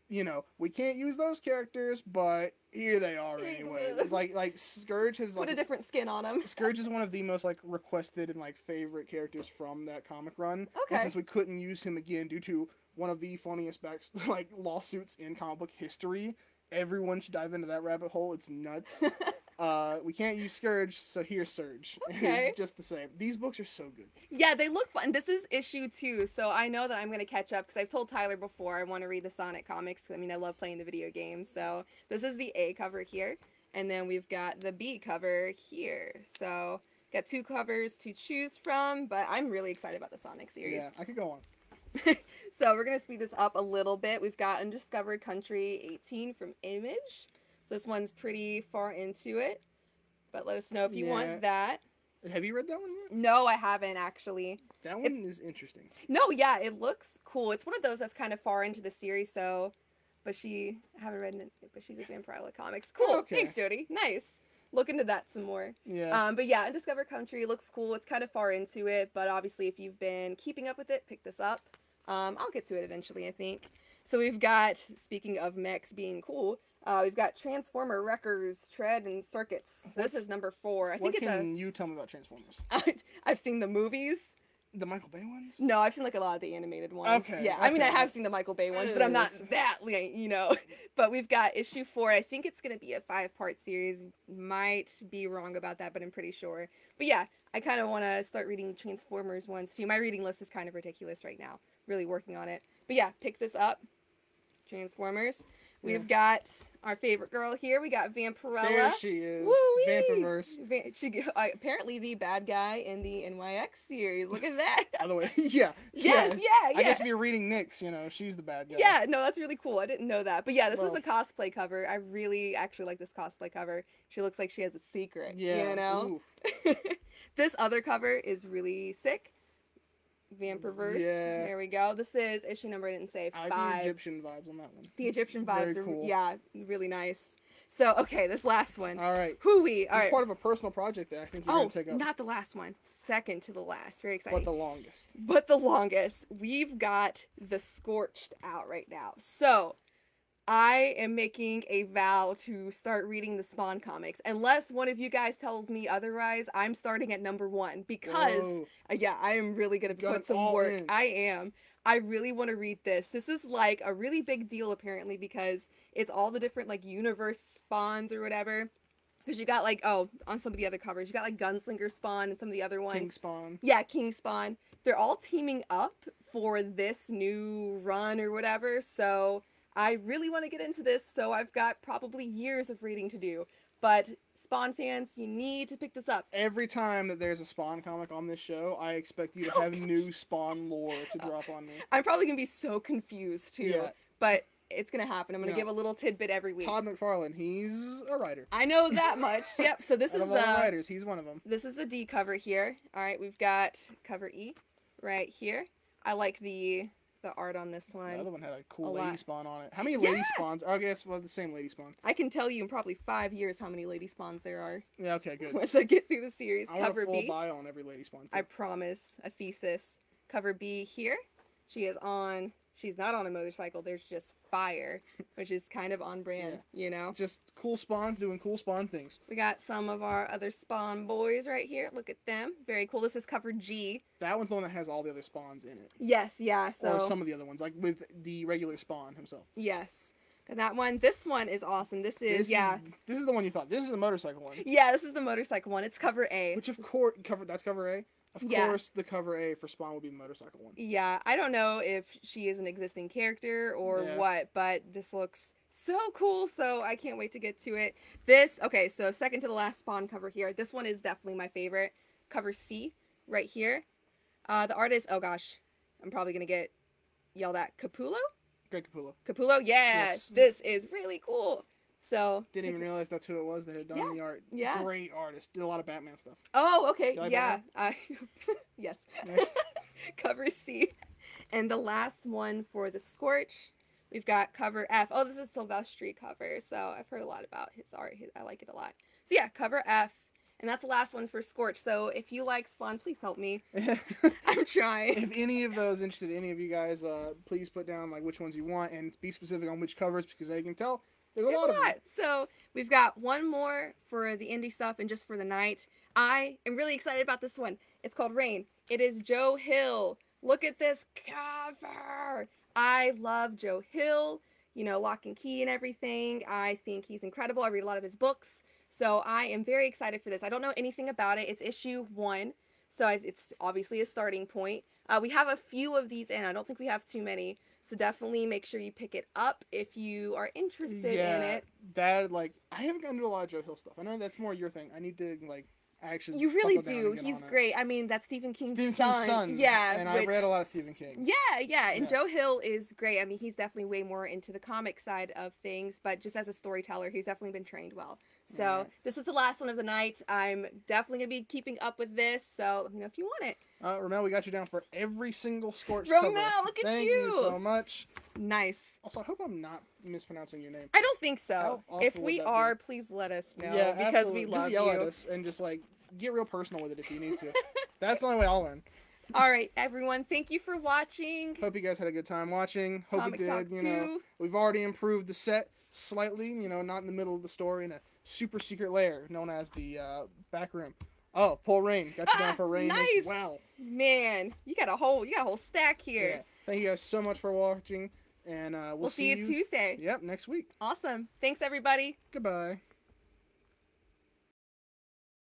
you know, we can't use those characters, but here they are anyway. Like like Scourge has Put like a different skin on him. Scourge is one of the most like requested and like favorite characters from that comic run. Okay. And since we couldn't use him again due to one of the funniest back like lawsuits in comic book history, everyone should dive into that rabbit hole. It's nuts. uh, we can't use Scourge, so here's Surge. Okay. It's just the same. These books are so good. Yeah, they look fun. This is issue two, so I know that I'm going to catch up because I've told Tyler before I want to read the Sonic comics. I mean, I love playing the video games. So this is the A cover here, and then we've got the B cover here. So got two covers to choose from, but I'm really excited about the Sonic series. Yeah, I could go on. So we're going to speed this up a little bit. We've got Undiscovered Country 18 from Image. So this one's pretty far into it, but let us know if you Yeah. want that. Have you read that one yet? No, I haven't actually. That one is interesting. No, yeah, it looks cool. It's one of those that's kind of far into the series, so but she I haven't read it, but she's a vampire Vampirella comics. Cool. Okay. Thanks, Jody. Nice. Look into that some more. Yeah. Um, but yeah, Undiscovered Country looks cool. It's kind of far into it, but obviously if you've been keeping up with it, pick this up. Um, I'll get to it eventually, I think. So we've got, speaking of mechs being cool, uh, we've got Transformer Wreckers, Tread, and Circuits. So this is number four. I what think it's can you tell me about Transformers? I've seen the movies. The Michael Bay ones? No, I've seen like a lot of the animated ones. Okay, Yeah, I mean, I have seen the Michael Bay ones, but I'm not that, you know. But we've got issue four. I think it's gonna be a five part series. Might be wrong about that, but I'm pretty sure. But yeah, I kind of want to start reading Transformers ones too. My reading list is kind of ridiculous right now. Really working on it. But yeah, pick this up. Transformers. We've got our favorite girl here. We got Vampirella. There she is. Woo-wee! Vampiverse. Va- she uh, apparently the bad guy in the NYX series. Look at that. By the way, yeah. yes, yeah. yeah. I guess if you're reading Nyx, you know, she's the bad guy. Yeah, no, that's really cool. I didn't know that. But yeah, this Well- is a cosplay cover. I really actually like this cosplay cover. She looks like she has a secret. Yeah. You know? this other cover is really sick. Vampiverse. Yeah. There we go. This is issue number I didn't say I like the. Egyptian vibes on that one. The Egyptian Very vibes are cool. yeah, really nice. So okay, this last one. All right. Hooey. All This is right. part of a personal project that I think you're Oh, gonna take up. not the last one. Second to the last. Very exciting. but the longest. but the longest. We've got the Scorched out right now. So I am making a vow to start reading the Spawn comics. Unless one of you guys tells me otherwise, I'm starting at number one because, Whoa. uh, yeah, I am really going to put some work. in. I am. I really want to read this. This is like a really big deal apparently because it's all the different like universe spawns or whatever. Because you got like, oh, on some of the other covers, you got like Gunslinger Spawn and some of the other ones. King Spawn. Yeah, King Spawn. They're all teaming up for this new run or whatever. So I really want to get into this. So I've got probably years of reading to do. But Spawn fans, you need to pick this up. Every time that there's a Spawn comic on this show, I expect you to Oh, have gosh. new Spawn lore to uh, drop on me. I'm probably gonna be so confused too. Yeah. But it's gonna happen. I'm gonna Yeah. give a little tidbit every week. Todd McFarlane, he's a writer. I know that much. yep. So this Out is of all the the writers, he's one of them. this is the D cover here. All right, we've got cover E right here. I like the the art on this one. The other one had a cool a lady lot. spawn on it. How many Yeah. lady spawns? I guess well the same lady spawn. I can tell you in probably five years how many lady spawns there are Yeah, okay, good. once I get through the series. I want a full B, bio on every lady spawn. I promise. A thesis. Cover B here. She is on. She's not on a motorcycle. There's just fire, which is kind of on brand. You know. Just cool spawns doing cool spawn things. We got some of our other spawn boys right here. Look at them. Very cool. This is cover G. That one's the one that has all the other spawns in it. Yes. Yeah. So or some of the other ones, like with the regular spawn himself. yes. Got that one. This one is awesome. This is This yeah. Is, this is the one you thought. This is the motorcycle one. Yeah. This is the motorcycle one. It's cover A. Which of course cover that's cover A. Of Yeah. course the cover A for Spawn would be the motorcycle one. Yeah, I don't know if she is an existing character or Yeah. what, but this looks so cool, so I can't wait to get to it. This, okay, so second to the last Spawn cover here. This one is definitely my favorite. Cover C, right here. Uh, the artist, oh gosh, I'm probably gonna get yelled at. Capullo? Greg Capullo. Capullo? Yeah, Yes. this is really cool. So, Didn't even realize that's who it was that had done Yeah, the art. yeah. Great artist. Did a lot of Batman stuff. oh, okay, like yeah. I, yes. Yeah. cover C. And the last one for the Scorch, we've got cover F. Oh, this is Silvestri cover, so I've heard a lot about his art. His- I like it a lot. So yeah, cover F. And that's the last one for Scorch. So if you like Spawn, please help me. I'm trying. if any of those interested, any of you guys, uh, please put down like which ones you want and be specific on which covers because I can tell there's a lot a lot. So we've got one more for the indie stuff and just for the night. I am really excited about this one. It's called Rain. It is Joe Hill. Look at this cover. I love Joe Hill. You know, Locke and Key and everything. I think he's incredible. I read a lot of his books. So I am very excited for this. I don't know anything about it. It's issue one. So it's obviously a starting point. Uh, we have a few of these in. I don't think we have too many. So definitely make sure you pick it up if you are interested yeah, in it. that like I haven't gotten to a lot of Joe Hill stuff. I know that's more your thing. I need to like actually. You really do. He's on it. great. I mean, that's Stephen King's, Stephen son. King's son. Yeah, and which, I read a lot of Stephen King. Yeah, yeah, and Yeah. Joe Hill is great. I mean, he's definitely way more into the comic side of things, but just as a storyteller, he's definitely been trained well. So this is the last one of the night. I'm definitely gonna be keeping up with this. So let me know if you want it. Uh, Ramel, we got you down for every single Scorch Ramel, cover. look at Thank you. so much. Nice. Also, I hope I'm not mispronouncing your name. I don't think so. If we that be? are, please let us know yeah, because absolutely. we love just yell you. at us and just like get real personal with it if you need to. That's the only way I'll learn. All right, everyone. Thank you for watching. Hope you guys had a good time watching. Hope Comic you Talk did. You know, 2. we've already improved the set slightly. You know, not in the middle of the story in a super secret lair known as the uh, back room. Oh, pull rain. Got you down Ah, for rain nice. as well. Man, you got a whole you got a whole stack here. Yeah. Thank you guys so much for watching, and uh, we'll, We'll, see you Tuesday. Yep, next week. Awesome. Thanks everybody. Goodbye.